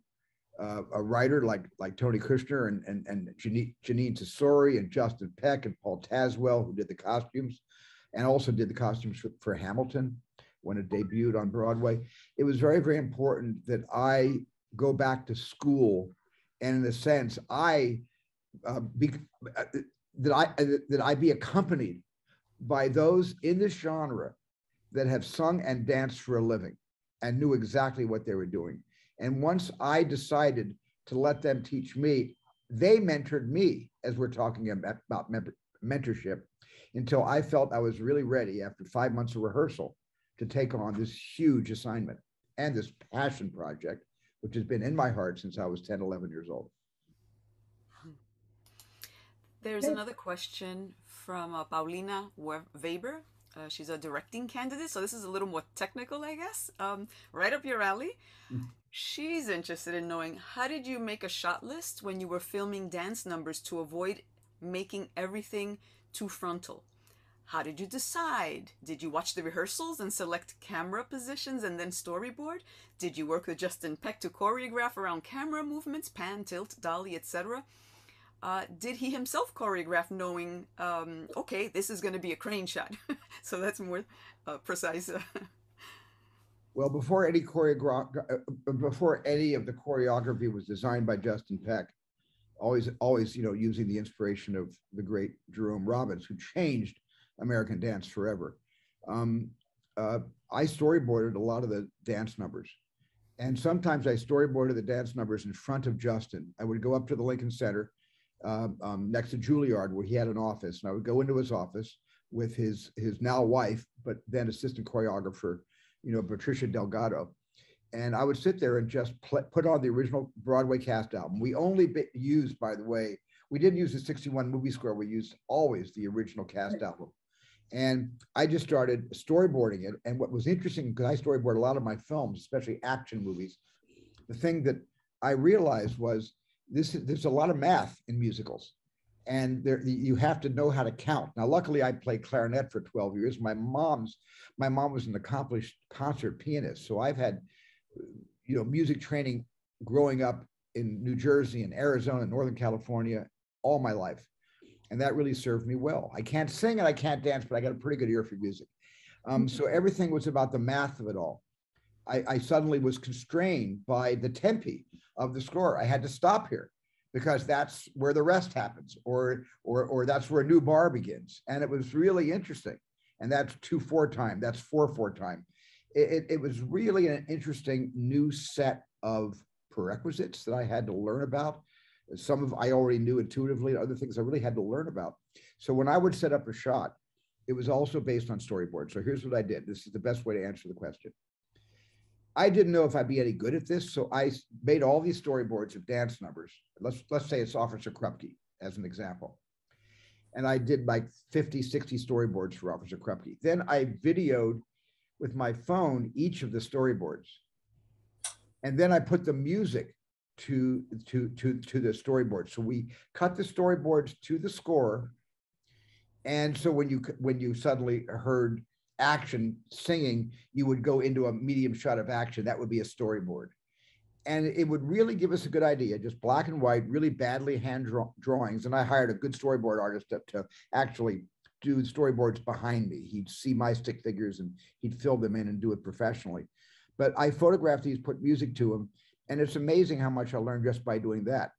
uh, a writer like like Tony Kushner and and and Jeanine, Jeanine Tesori and Justin Peck and Paul Tazewell, who did the costumes, and also did the costumes for, for Hamilton when it debuted on Broadway. It was very very important that I go back to school, and in a sense I uh, be, uh, that I uh, that I be accompanied by those in this genre that have sung and danced for a living and knew exactly what they were doing. And once I decided to let them teach me, they mentored me as we're talking about mentorship until I felt I was really ready after five months of rehearsal to take on this huge assignment and this passion project, which has been in my heart since I was 10, 11 years old.
There's another question from uh, Paulina Weber. Uh, she's a directing candidate, so this is a little more technical, I guess. Um, right up your alley. Mm. She's interested in knowing how did you make a shot list when you were filming dance numbers to avoid making everything too frontal? How did you decide? Did you watch the rehearsals and select camera positions and then storyboard? Did you work with Justin Peck to choreograph around camera movements, pan, tilt, dolly, etc.? uh, did he himself choreograph knowing um, okay this is going to be a crane shot (laughs) so that's more uh, precise (laughs)
well before any choreograph uh, uh, before any of the choreography was designed by justin peck always always you know using the inspiration of the great jerome robbins who changed american dance forever um, uh, i storyboarded a lot of the dance numbers and sometimes i storyboarded the dance numbers in front of justin i would go up to the lincoln center uh, um, next to Juilliard, where he had an office. And I would go into his office with his his now wife, but then assistant choreographer, you know, Patricia Delgado. And I would sit there and just put on the original Broadway cast album. We only used, by the way, we didn't use the 61 movie score. We used always the original cast album. And I just started storyboarding it. And what was interesting, because I storyboard a lot of my films, especially action movies, the thing that I realized was this there's a lot of math in musicals. And there you have to know how to count. Now luckily i played clarinet for 12 years. My mom's my mom was an accomplished concert pianist. So i've had you know music training growing up in new jersey and arizona and northern california all my life and that really served me well i can't sing and i can't dance but i got a pretty good ear for music um, so mm-hmm. everything was about the math of it all I, I suddenly was constrained by the tempi of the score. I had to stop here because that's where the rest happens, or or or that's where a new bar begins. And it was really interesting. And that's two four time. That's four four time. It, it, it was really an interesting new set of prerequisites that I had to learn about. Some of I already knew intuitively, other things I really had to learn about. So when I would set up a shot, it was also based on storyboard. So here's what I did. This is the best way to answer the question. I didn't know if I'd be any good at this, so I made all these storyboards of dance numbers. Let's let's say it's Officer Krupke as an example. And I did like 50, 60 storyboards for Officer Krupke. Then I videoed with my phone each of the storyboards. And then I put the music to to to to the storyboard. So we cut the storyboards to the score. And so when you when you suddenly heard action singing, you would go into a medium shot of action. That would be a storyboard. And it would really give us a good idea, just black and white, really badly hand draw- drawings. And I hired a good storyboard artist to, to actually do storyboards behind me. He'd see my stick figures and he'd fill them in and do it professionally. But I photographed these, put music to them, and it's amazing how much I learned just by doing that.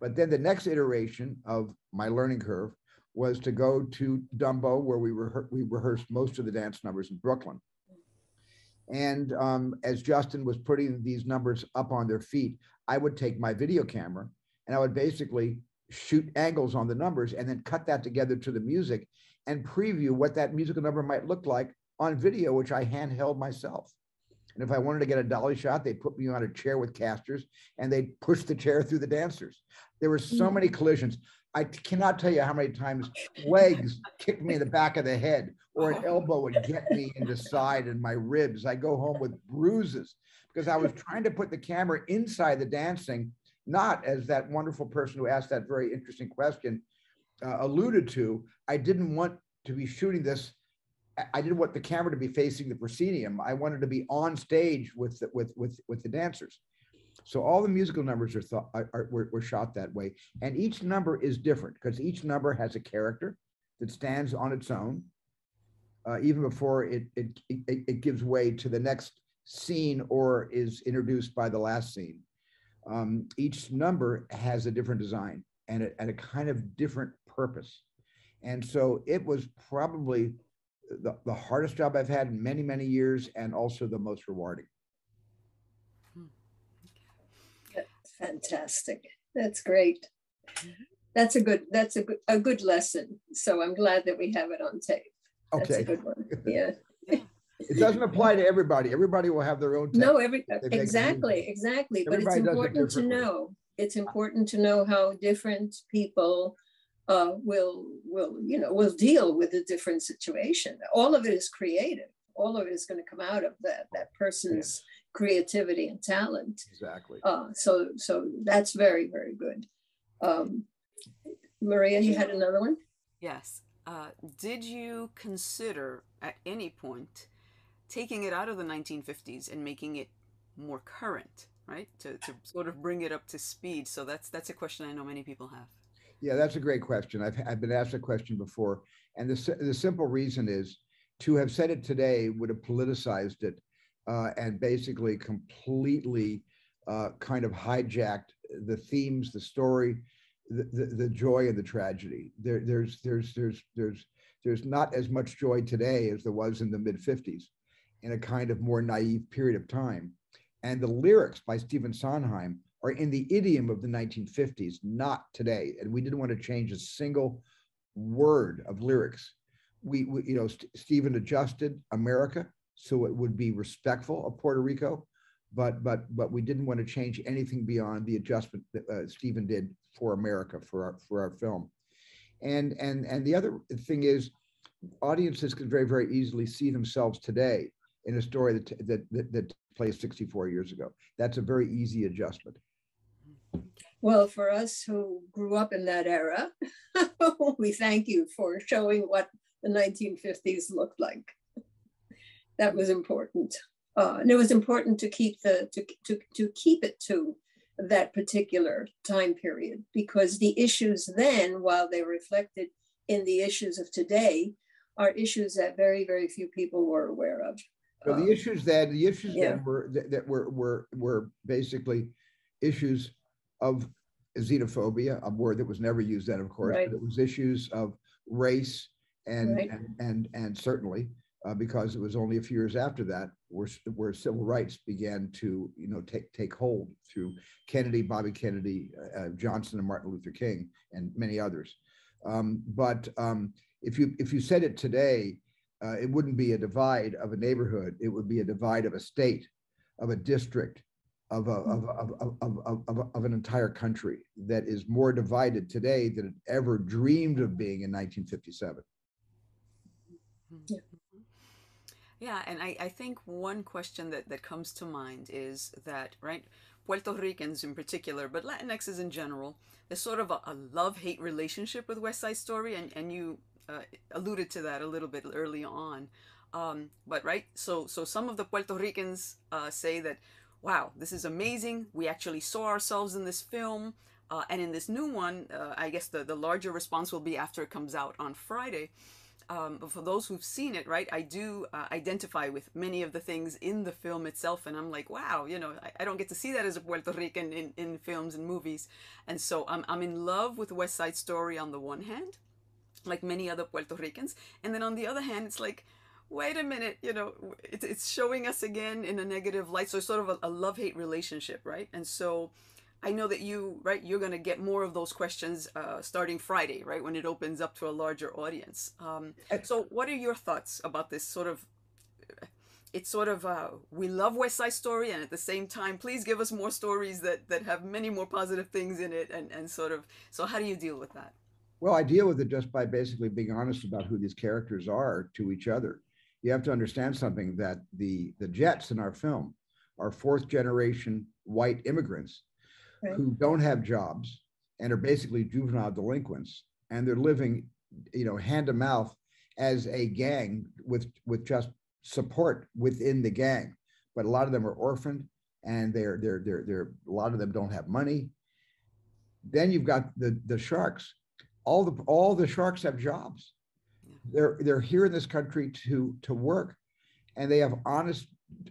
But then the next iteration of my learning curve was to go to Dumbo, where we, rehe- we rehearsed most of the dance numbers in Brooklyn. And um, as Justin was putting these numbers up on their feet, I would take my video camera and I would basically shoot angles on the numbers and then cut that together to the music and preview what that musical number might look like on video, which I handheld myself. And if I wanted to get a dolly shot, they put me on a chair with casters and they push the chair through the dancers. There were so many mm. collisions. I cannot tell you how many times legs kicked me in the back of the head or an elbow would get me in the side and my ribs. I go home with bruises because I was trying to put the camera inside the dancing, not as that wonderful person who asked that very interesting question uh, alluded to. I didn't want to be shooting this. I didn't want the camera to be facing the proscenium. I wanted to be on stage with the, with with with the dancers. So all the musical numbers are thought are, were, were shot that way, and each number is different because each number has a character that stands on its own, uh, even before it, it it it gives way to the next scene or is introduced by the last scene. Um, each number has a different design and a, and a kind of different purpose, and so it was probably the, the hardest job I've had in many many years, and also the most rewarding. Hmm.
Fantastic. That's great. That's a good, that's a good, a good lesson. So I'm glad that we have it on tape. That's a
Okay.
good one. (laughs) Yeah.
It doesn't apply to everybody. Everybody will have their own.
No, every,
They make
exactly, exactly. But it's
Everybody does it
important to know, it's important to know how different people uh, will, will, you know, will deal with a different situation. All of it is creative. All of it is going to come out of that, that person's creativity and talent.
Exactly.
Uh, so, so that's very, very good. Um, Maria, you had another one?
Yes. Uh, did you consider at any point taking it out of the 1950s and making it more current, right? To, to sort of bring it up to speed. So that's that's a question I know many people have.
Yeah, that's a great question. I've, I've been asked a question before. And the, the simple reason is to have said it today would have politicized it uh, and basically completely uh, kind of hijacked the themes, the story, the, the, the joy and the tragedy. There, there's, there's, there's, there's, there's not as much joy today as there was in the mid 50s in a kind of more naive period of time. And the lyrics by Stephen Sondheim are in the idiom of the 1950s, not today. And we didn't want to change a single word of lyrics. We, we you know, St- Stephen adjusted America so it would be respectful of Puerto Rico, but but but we didn't want to change anything beyond the adjustment that uh, Stephen did for America for our for our film. And and and the other thing is, audiences can very very easily see themselves today in a story that that that, that plays 64 years ago. That's a very easy adjustment.
Well, for us who grew up in that era, (laughs) we thank you for showing what the 1950s looked like. That was important. Uh, and it was important to keep the to, to, to keep it to that particular time period because the issues then, while they reflected in the issues of today, are issues that very, very few people were aware of.
So the
Um,
issues that the issues
yeah.
that were that, that were were were basically issues of xenophobia, a word that was never used then, of course,
Right.
but it was issues of race and
Right.
and, and and certainly uh, because it was only a few years after that where where civil rights began to you know take take hold through Kennedy, Bobby Kennedy, uh, uh, Johnson, and Martin Luther King, and many others. Um, but um, if you if you said it today, uh, it wouldn't be a divide of a neighborhood. It would be a divide of a state, of a district, of a, of, of, of, of, of, an entire country that is more divided today than it ever dreamed of being in 1957.
Yeah.
Yeah, and I, I think one question that, that comes to mind is that, right, Puerto Ricans in particular, but Latinxes in general, there's sort of a, a love hate relationship with West Side Story, and, and you uh, alluded to that a little bit early on. Um, but, right, so, so some of the Puerto Ricans uh, say that, wow, this is amazing. We actually saw ourselves in this film. Uh, and in this new one, uh, I guess the, the larger response will be after it comes out on Friday um, but for those who've seen it, right, I do uh, identify with many of the things in the film itself, and I'm like, wow, you know, I, I don't get to see that as a Puerto Rican in, in films and movies, and so I'm I'm in love with West Side Story on the one hand, like many other Puerto Ricans, and then on the other hand, it's like, wait a minute, you know, it, it's showing us again in a negative light, so it's sort of a, a love hate relationship, right, and so. I know that you, right, you're going to get more of those questions uh, starting Friday, right, when it opens up to a larger audience. Um, so, what are your thoughts about this sort of? It's sort of uh, we love West Side Story, and at the same time, please give us more stories that that have many more positive things in it, and and sort of. So, how do you deal with that?
Well, I deal with it just by basically being honest about who these characters are to each other. You have to understand something that the the Jets in our film are fourth generation white immigrants
Right.
who don't have jobs and are basically juvenile delinquents and they're living you know hand to mouth as a gang with with just support within the gang but a lot of them are orphaned and they're they're they're they're a lot of them don't have money then you've got the the sharks all the all the sharks have jobs. They're they're here in this country to to work and they have honest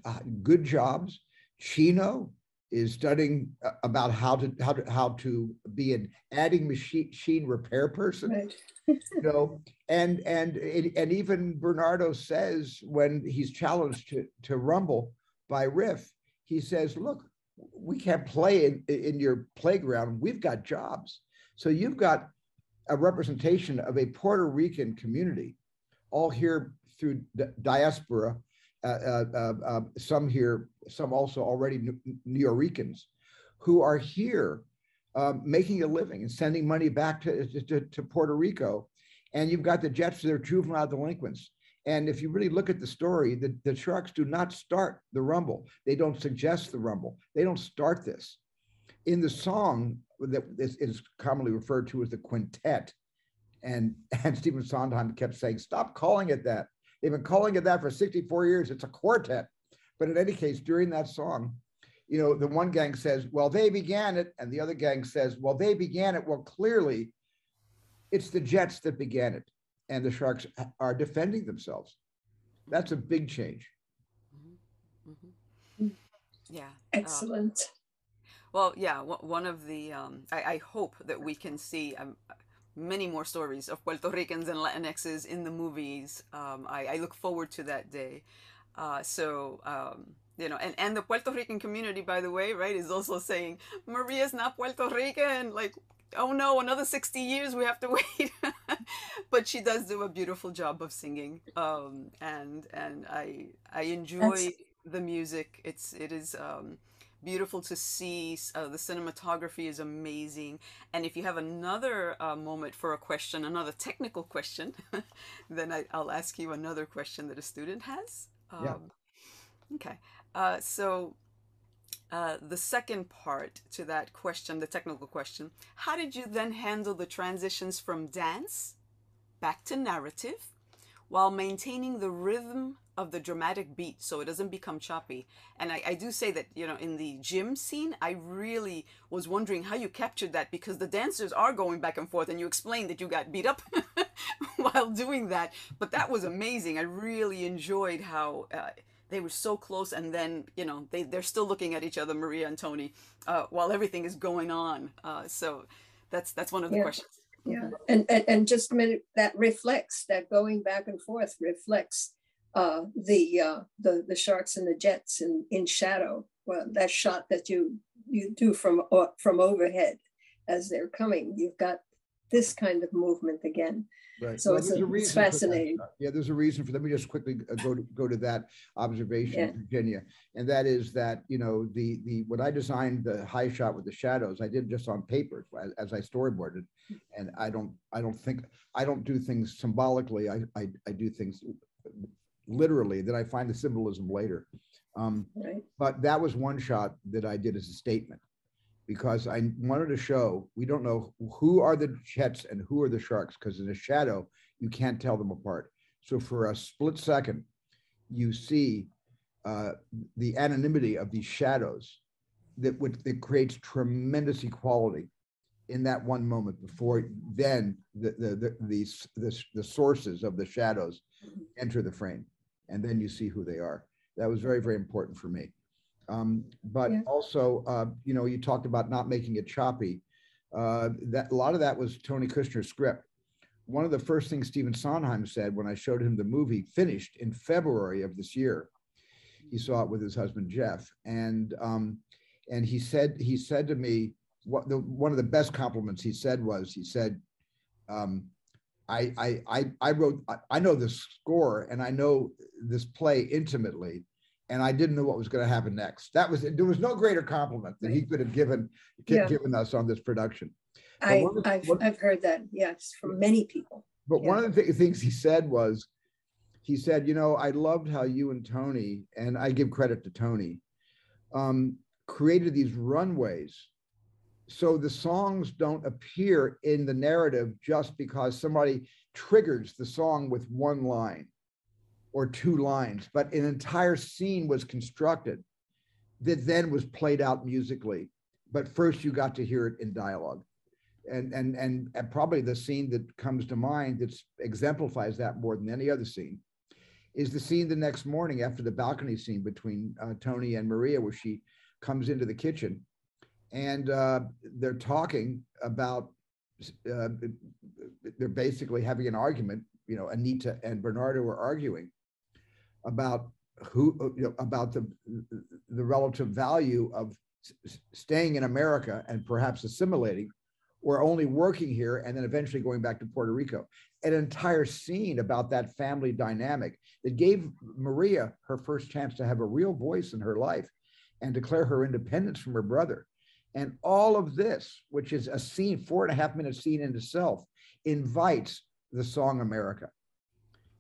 uh, good jobs. Chino is studying uh, about how to how to how to be an adding machine machine repair person
Right.
you know? And and and even bernardo says when he's challenged to to rumble by riff he says look we can't play in in your playground. We've got jobs. So you've got a representation of a puerto rican community all here through di- diaspora uh, uh, uh, uh, some here some also already New- new yorkers who are here um, making a living and sending money back to, to, to Puerto Rico. And you've got the Jets, they're juvenile delinquents. And if you really look at the story, the, the Sharks do not start the Rumble. They don't suggest the Rumble. They don't start this. In the song that is, is commonly referred to as the quintet, and, (laughs) and Stephen Sondheim kept saying, stop calling it that. They've been calling it that for 64 years. It's a quartet. But in any case, during that song, you know, the one gang says, well, they began it. And the other gang says, well, they began it. Well, clearly, it's the Jets that began it. And the Sharks are defending themselves. That's a big change.
Mhm. Yeah. uh,
Excellent.
Well, yeah, one of the, um, I, I hope that we can see um, many more stories of Puerto Ricans and Latinxes in the movies. Um, I, I look forward to that day. Uh, so, um, you know, and, and the Puerto Rican community, by the way, right, is also saying, Maria's not Puerto Rican. Like, oh no, another 60 years we have to (laughs) wait. but she does do a beautiful job of singing. Um, and, and I, I enjoy
That's-
the music. It's, it is, um, beautiful to see. Uh, the cinematography is amazing. And if you have another uh, moment for a question, another technical question, (laughs) then I, I'll ask you another question that a student has. Um,
Yeah.
Okay. Uh, so uh, the second part to that question, the technical question, how did you then handle the transitions from dance back to narrative while maintaining the rhythm of the dramatic beat so it doesn't become choppy? And I, I do say that, you know, in the gym scene, I really was wondering how you captured that because the dancers are going back and forth and you explained that you got beat up (laughs) while doing that. But that was amazing. I really enjoyed how. Uh, they were so close and then you know they, they're still looking at each other maria and tony uh, while everything is going on uh, so that's that's one of the
Yeah.
questions
Yeah. And, and, and just a minute, that reflects, that going back and forth reflects uh, the, uh, the, the sharks and the jets in, in shadow. Well, that shot that you, you do from, from overhead as they're coming, you've got this kind of movement again.
Right.
So it's
there's
a- it's
that.
fascinating.
Yeah, there's a reason for, let me just quickly go to, go to that observation,
Yeah.
Virginia. And that is that, you know, the, the, when I designed the high shot with the shadows, I did just on paper as, as I storyboarded. And I don't, I don't think, I don't do things symbolically. I, I, I do things literally that I find the symbolism later. Um,
Right.
but that was one shot that I did as a statement because I wanted to show we don't know who are the Jets and who are the Sharks because in the shadow you can't tell them apart. So for a split second, you see uh, the anonymity of these shadows that would that creates tremendous equality in that one moment before then the the the the, the, the sources of the shadows enter the frame and then you see who they are. That was very very important for me. Um, but
Yeah.
also uh, you know you talked about not making it choppy. Uh, that a lot of that was tony kushner's script. One of the first things stephen sondheim said when i showed him the movie finished in february of this year he saw it with his husband jeff. And um, and he said he said to me what the one of the best compliments he said was he said um, I, I I I wrote I, I know this score and I know this play intimately and I didn't know what was going to happen next. That was there was no greater compliment that he could have given
Yeah.
given us on this production.
I,
the-
I've,
one-
I've heard that, yes, from many people.
But one of the thi- things he said was, he said, you know, I loved how you and Tony, and I give credit to Tony, um, created these runways so the songs don't appear in the narrative just because somebody triggers the song with one line or two lines, but an entire scene was constructed that then was played out musically. But first, you got to hear it in dialogue. And, and, and, and probably the scene that comes to mind that exemplifies that more than any other scene is the scene the next morning after the balcony scene between uh, Tony and Maria, where she comes into the kitchen and uh, they're talking about, uh, they're basically having an argument. You know, Anita and Bernardo are arguing about who uh, you know, about the the relative value of staying in America and perhaps assimilating, or only working here and then eventually going back to Puerto Rico. An entire scene about that family dynamic that gave Maria her first chance to have a real voice in her life and declare her independence from her brother. And all of this, which is a scene, four and a half minute scene in itself, invites the song America.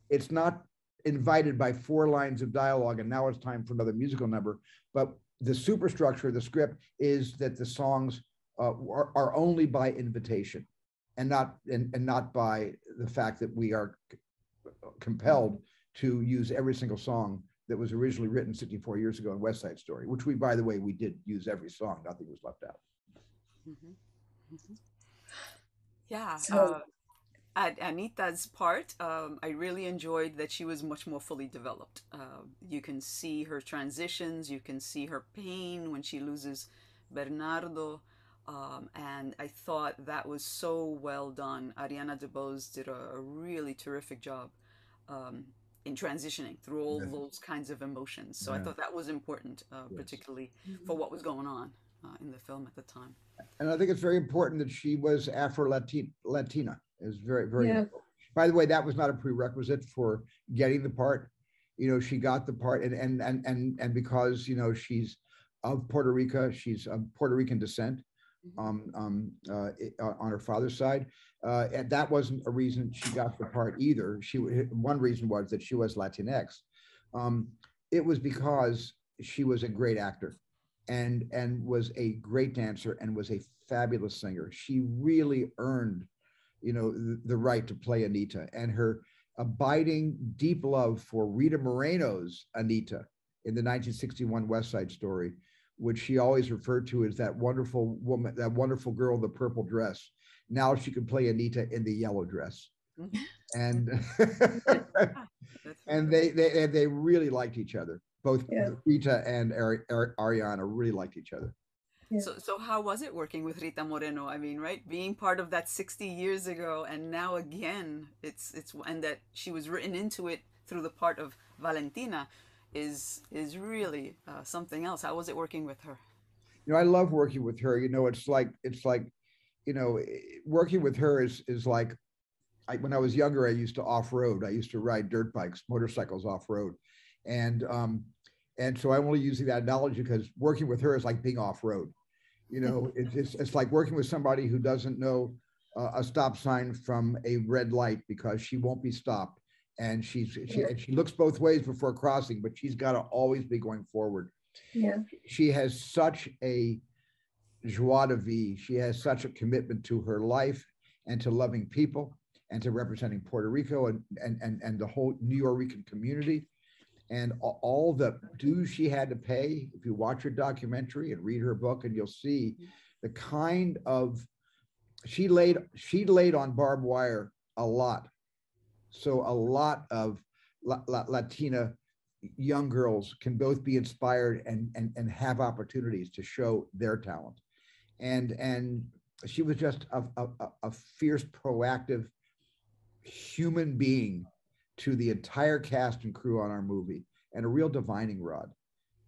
It's not invited by four lines of dialogue and now it's time for another musical number but the superstructure of the script is that the songs uh, are, are, only by invitation and not and, and not by the fact that we are compelled to use every single song that was originally written 64 years ago in West Side Story, which we, by the way, we did use every song. Nothing was left out. Mm-hmm.
Mm-hmm. Yeah. So, uh, at Anita's part, um, I really enjoyed that she was much more fully developed. Uh, you can see her transitions, you can see her pain when she loses Bernardo. Um, and I thought that was so well done. Ariana DeBose did a, a really terrific job um, in transitioning through all yes. those kinds of emotions. So yeah. I thought that was important, uh, yes. particularly for what was going on uh, in the film at the time.
And I think it's very important that she was Afro Latina is very, very. Yeah. By the way, that was not a prerequisite for getting the part. You know, she got the part, and and and and and because you know she's of Puerto Rico, she's of Puerto Rican descent. Mm-hmm. Um, um, uh, uh, on her father's side, uh, and that wasn't a reason she got the part either. She one reason was that she was Latinx. Um, it was because she was a great actor, and and was a great dancer and was a fabulous singer. She really earned you know, the, the right to play Anita and her abiding deep love for Rita Moreno's Anita in the 1961 West Side Story, which she always referred to as that wonderful woman, that wonderful girl in the purple dress. Now she can play Anita in the yellow dress. (laughs) And and they, they they really liked each other. Both yeah. Rita and Ari, Ari, Ariana really liked each other.
So, so how was it working with Rita Moreno? I mean, right, being part of that 60 years ago, and now again, it's it's and that she was written into it through the part of Valentina, is is really uh, something else. How was it working with her?
You know, I love working with her. You know, it's like it's like, you know, working with her is is like, I, when I was younger, I used to off road. I used to ride dirt bikes, motorcycles off road, and um, and so I'm only using that analogy because working with her is like being off road you know, (laughs) it's, it's, it's like working with somebody who doesn't know uh, a stop sign from a red light because she won't be stopped. And she's she, and she looks both ways before crossing, but she's got to always be going forward.
Yeah.
She has such a joie de vivre. She has such a commitment to her life and to loving people and to representing Puerto Rico and, and, and, and the whole Nuyorican community and all the dues she had to pay. If you watch her documentary and read her book, and you'll see the kind of she laid she laid on barbed wire a lot. So a lot of La, La, Latina young girls can both be inspired and, and and have opportunities to show their talent. And and she was just a, a, a fierce, proactive human being to the entire cast and crew on our movie and a real divining rod.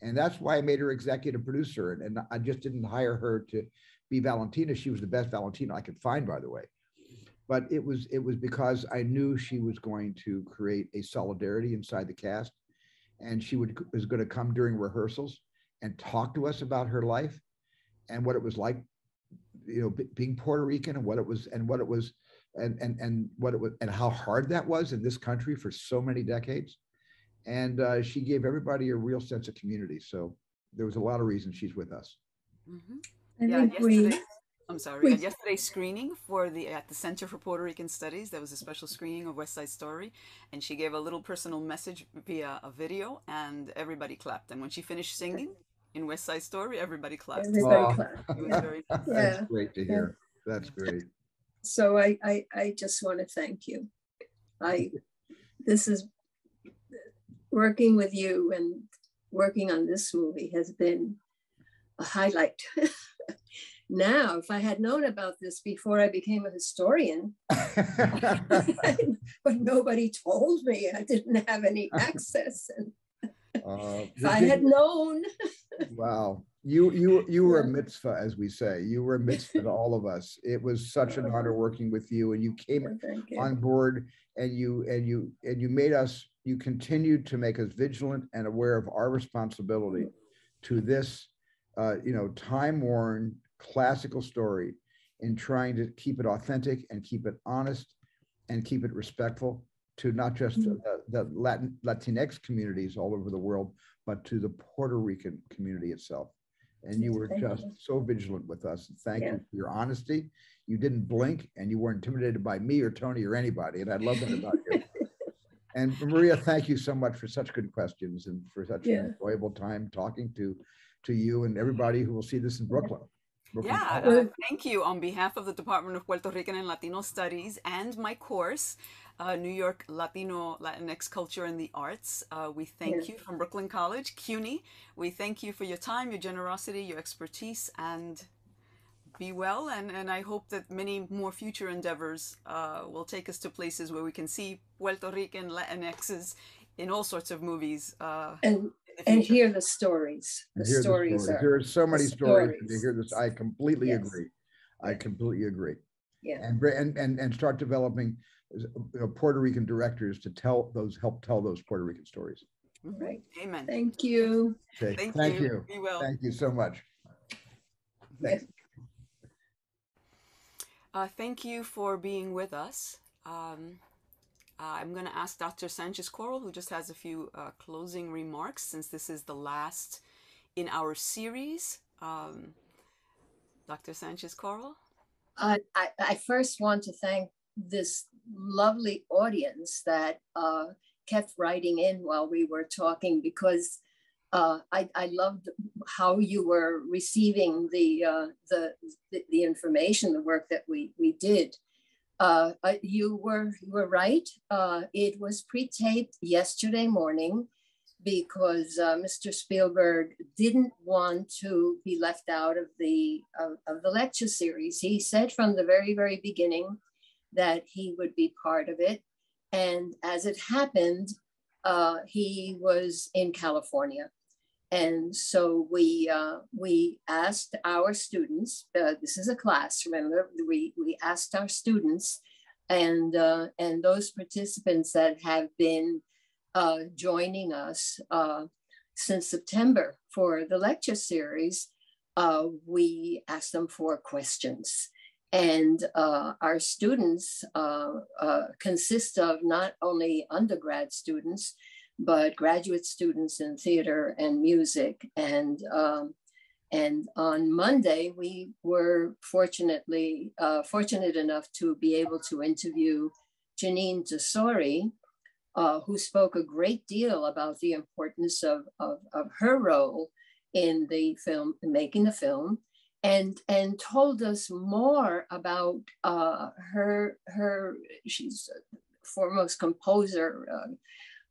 And that's why I made her executive producer. And, and I just didn't hire her to be Valentina. She was the best Valentina I could find, by the way. But it was it was because I knew she was going to create a solidarity inside the cast, and she would was going to come during rehearsals and talk to us about her life and what it was like, you know, b- being Puerto Rican and what it was and what it was and and and what it was and how hard that was in this country for so many decades and uh, she gave everybody a real sense of community. So there was a lot of reasons she's with us.
Mhm.
I
Yeah,
think we,
yesterday, I'm sorry.
we-
At yesterday's screening for the at the Center for Puerto Rican Studies, there was a special screening of West Side Story, and she gave a little personal message via a video, and everybody clapped. And when she finished singing in West Side Story, everybody clapped.
everybody
Aw.
clapped.
It was very
That's
Yeah.
great to hear. That's great.
So I, I, I just want to thank you. I, this is, working with you and working on this movie has been a highlight. (laughs) now, if I had known about this before I became a historian, (laughs) (laughs) but nobody told me, I didn't have any access. And
Uh,
if I had known, (laughs)
Wow. You you you were a mitzvah, as we say. You were a mitzvah to all of us. It was such an honor working with you, and you came
thank you.
on board and you and you and you made us you continued to make us vigilant and aware of our responsibility to this uh, you know time worn classical story in trying to keep it authentic and keep it honest and keep it respectful to not just
Mhm.
the, the Latin Latinx communities all over the world, but to the Puerto Rican community itself. And you were
thank
just
you.
so vigilant with us. Thank
Yeah.
you for your honesty. You didn't blink and you weren't intimidated by me or Tony or anybody. And I love that about you. (laughs) And Maria, thank you so much for such good questions and for such
Yeah.
an enjoyable time talking to to you and everybody who will see this in Brooklyn. Brooklyn
Yeah, uh, thank you on behalf of the Department of Puerto Rican and Latino Studies and my course, uh, New York Latino Latinx Culture and the Arts. Uh, we thank
Yeah.
you from Brooklyn College, CUNY. We thank you for your time, your generosity, your expertise, and be well. And, and I hope that many more future endeavors uh, will take us to places where we can see Puerto Rican Latinxes in all sorts of movies. Uh,
And, and hear the stories. The
And hear the
stories
stories.
are,
There are so many stories. and To hear this, I completely
Yes.
agree. I completely agree.
yeah.
And, and, and start developing you know, Puerto Rican directors to tell those, help tell those Puerto Rican stories.
Right.
Amen.
Thank you.
Okay,
Thank,
thank
you.
you.
Be well.
Thank you so much. Thanks.
Uh, thank you for being with us. Um, uh, I'm going to ask Dr. Sanchez Korrol, who just has a few uh, closing remarks, since this is the last in our series. Um, Dr. Sanchez Korrol?
I, I, I first want to thank this lovely audience that uh, kept writing in while we were talking because uh, I, I loved how you were receiving the, uh, the, the, information, the work that we, we did. Uh, uh, you were you were right. Uh, it was pre-taped yesterday morning because uh, Mr. Spielberg didn't want to be left out of the of, of the lecture series. He said from the very very beginning that he would be part of it, and as it happened, uh, he was in California, and so we uh, we asked our students. Uh, this is a class, remember? We we asked our students, and uh, and those participants that have been uh, joining us uh, since September for the lecture series, we asked them for questions. And uh, our students uh, uh, consist of not only undergrad students, but graduate students in theater and music. And, um, and on Monday, we were fortunately uh, fortunate enough to be able to interview Jeanine Tesori, uh, who spoke a great deal about the importance of, of, of her role in the film, in making the film, and and told us more about uh, her her. She's a foremost composer,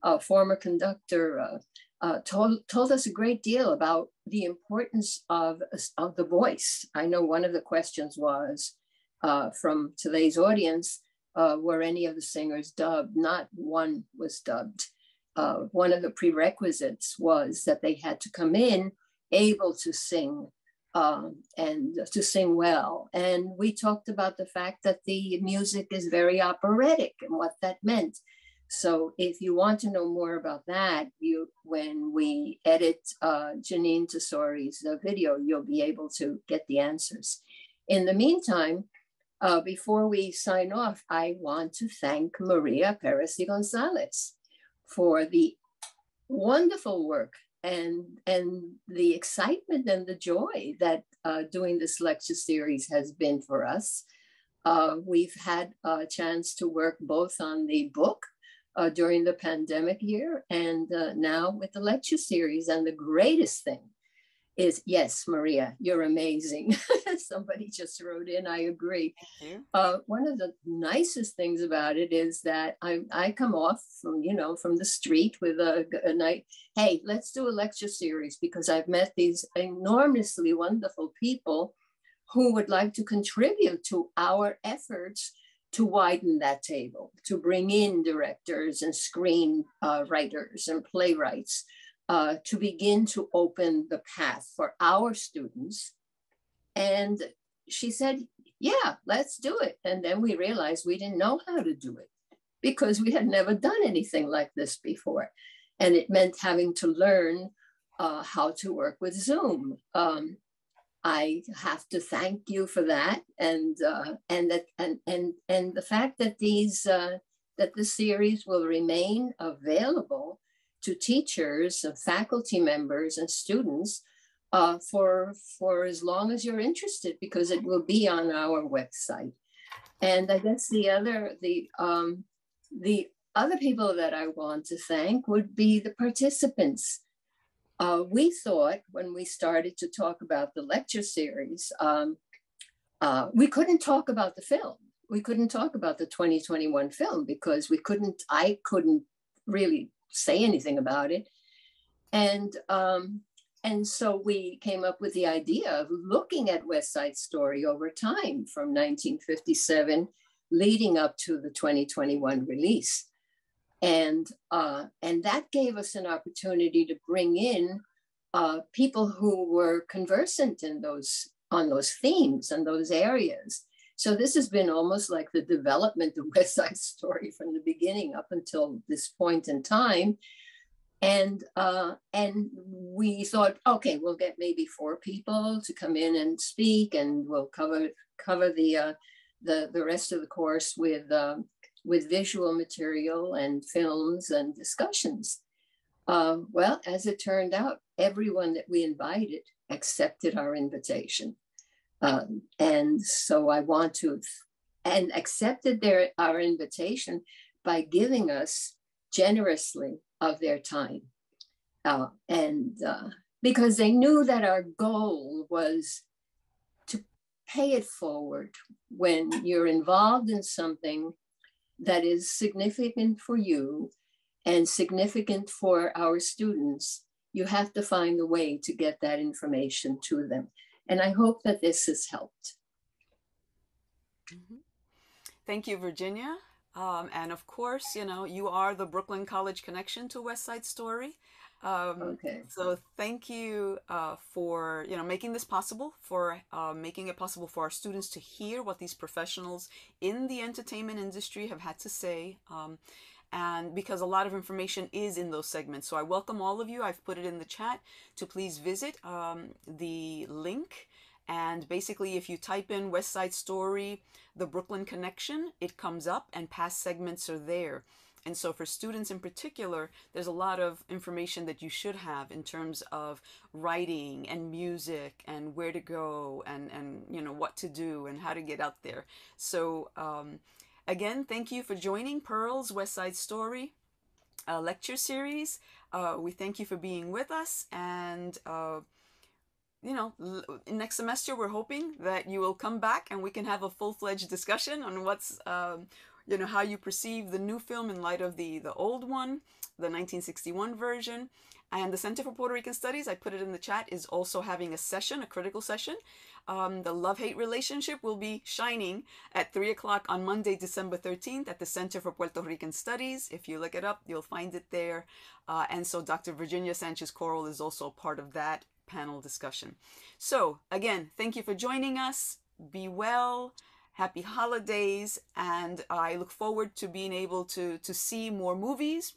uh, former conductor. Uh, uh, told told us a great deal about the importance of of the voice. I know one of the questions was uh, from today's audience were any of the singers dubbed? Not one was dubbed. Uh, one of the prerequisites was that they had to come in able to sing um, and to sing well. And we talked about the fact that the music is very operatic and what that meant. So if you want to know more about that, you when we edit uh, Jeanine Tesori's uh, video, you'll be able to get the answers. In the meantime, uh, before we sign off, I want to thank Maria Perez Gonzalez for the wonderful work and and the excitement and the joy that uh, doing this lecture series has been for us. Uh, we've had a chance to work both on the book uh, during the pandemic year and uh, now with the lecture series. And the greatest thing is yes, Maria, you're amazing. (laughs) Somebody just wrote in, I agree. Uh, one of the nicest things about it is that I, I come off from, you know, from the street with a, a night, hey, let's do a lecture series because I've met these enormously wonderful people who would like to contribute to our efforts to widen that table, to bring in directors and screen uh, writers and playwrights uh, to begin to open the path for our students. And she said, Yeah, let's do it. And then we realized we didn't know how to do it because we had never done anything like this before. And it meant having to learn uh, how to work with Zoom. Um, I have to thank you for that, and uh, and that and and and the fact that these uh, that the series will remain available to teachers and faculty members and students uh, for, for as long as you're interested because it will be on our website. And I guess the other, the, um, the other people that I want to thank would be the participants. Uh, we thought when we started to talk about the lecture series, um, uh, we couldn't talk about the film. We couldn't talk about the 2021 film because we couldn't, I couldn't really say anything about it. And um, and so we came up with the idea of looking at West Side Story over time from 1957 leading up to the 2021 release. And, uh, and that gave us an opportunity to bring in uh, people who were conversant in those on those themes and those areas. So this has been almost like the development (laughs) of West Side Story from the beginning up until this point in time and uh, and we thought, okay, we'll get maybe four people to come in and speak, and we'll cover cover the uh, the the rest of the course with uh, with visual material and films and discussions. Uh, well, as it turned out, everyone that we invited accepted our invitation, um, and so I want to and accepted their our invitation by giving us generously of their time. Uh, and uh, because they knew that our goal was to pay it forward when you're involved in something that is significant for you and significant for our students, you have to find a way to get that information to them. And I hope that this has helped.
Mm-hmm. Thank you, Virginia. Um, and of course, you know, you are the Brooklyn College connection to West Side Story. Um, okay. So thank you uh, for you know making this possible, for uh, making it possible for our students to hear what these professionals in the entertainment industry have had to say. Um, and because a lot of information is in those segments. So I welcome all of you. I've put it in the chat to please visit um, the link and basically, if you type in West Side Story, the Brooklyn Connection, it comes up and past segments are there. And so for students in particular, there's a lot of information that you should have in terms of writing and music and where to go and, and you know what to do and how to get out there. So um, again, thank you for joining PRLS West Side Story uh, lecture series. Uh, we thank you for being with us and uh, you know, next semester we're hoping that you will come back and we can have a full-fledged discussion on what's, um, you know, how you perceive the new film in light of the the old one, the 1961 version. And the Center for Puerto Rican Studies, I put it in the chat, is also having a session, a critical session. Um, the love-hate relationship will be shining at 3 o'clock on Monday, December 13th at the Center for Puerto Rican Studies. If you look it up, you'll find it there. Uh, and so Dr. Virginia Sanchez Korrol is also part of that panel discussion. So again, thank you for joining us. Be well. Happy holidays. And I look forward to being able to, to see more movies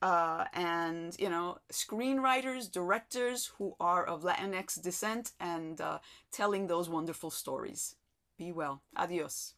uh, and, you know, screenwriters, directors who are of Latinx descent and uh, telling those wonderful stories. Be well. Adios.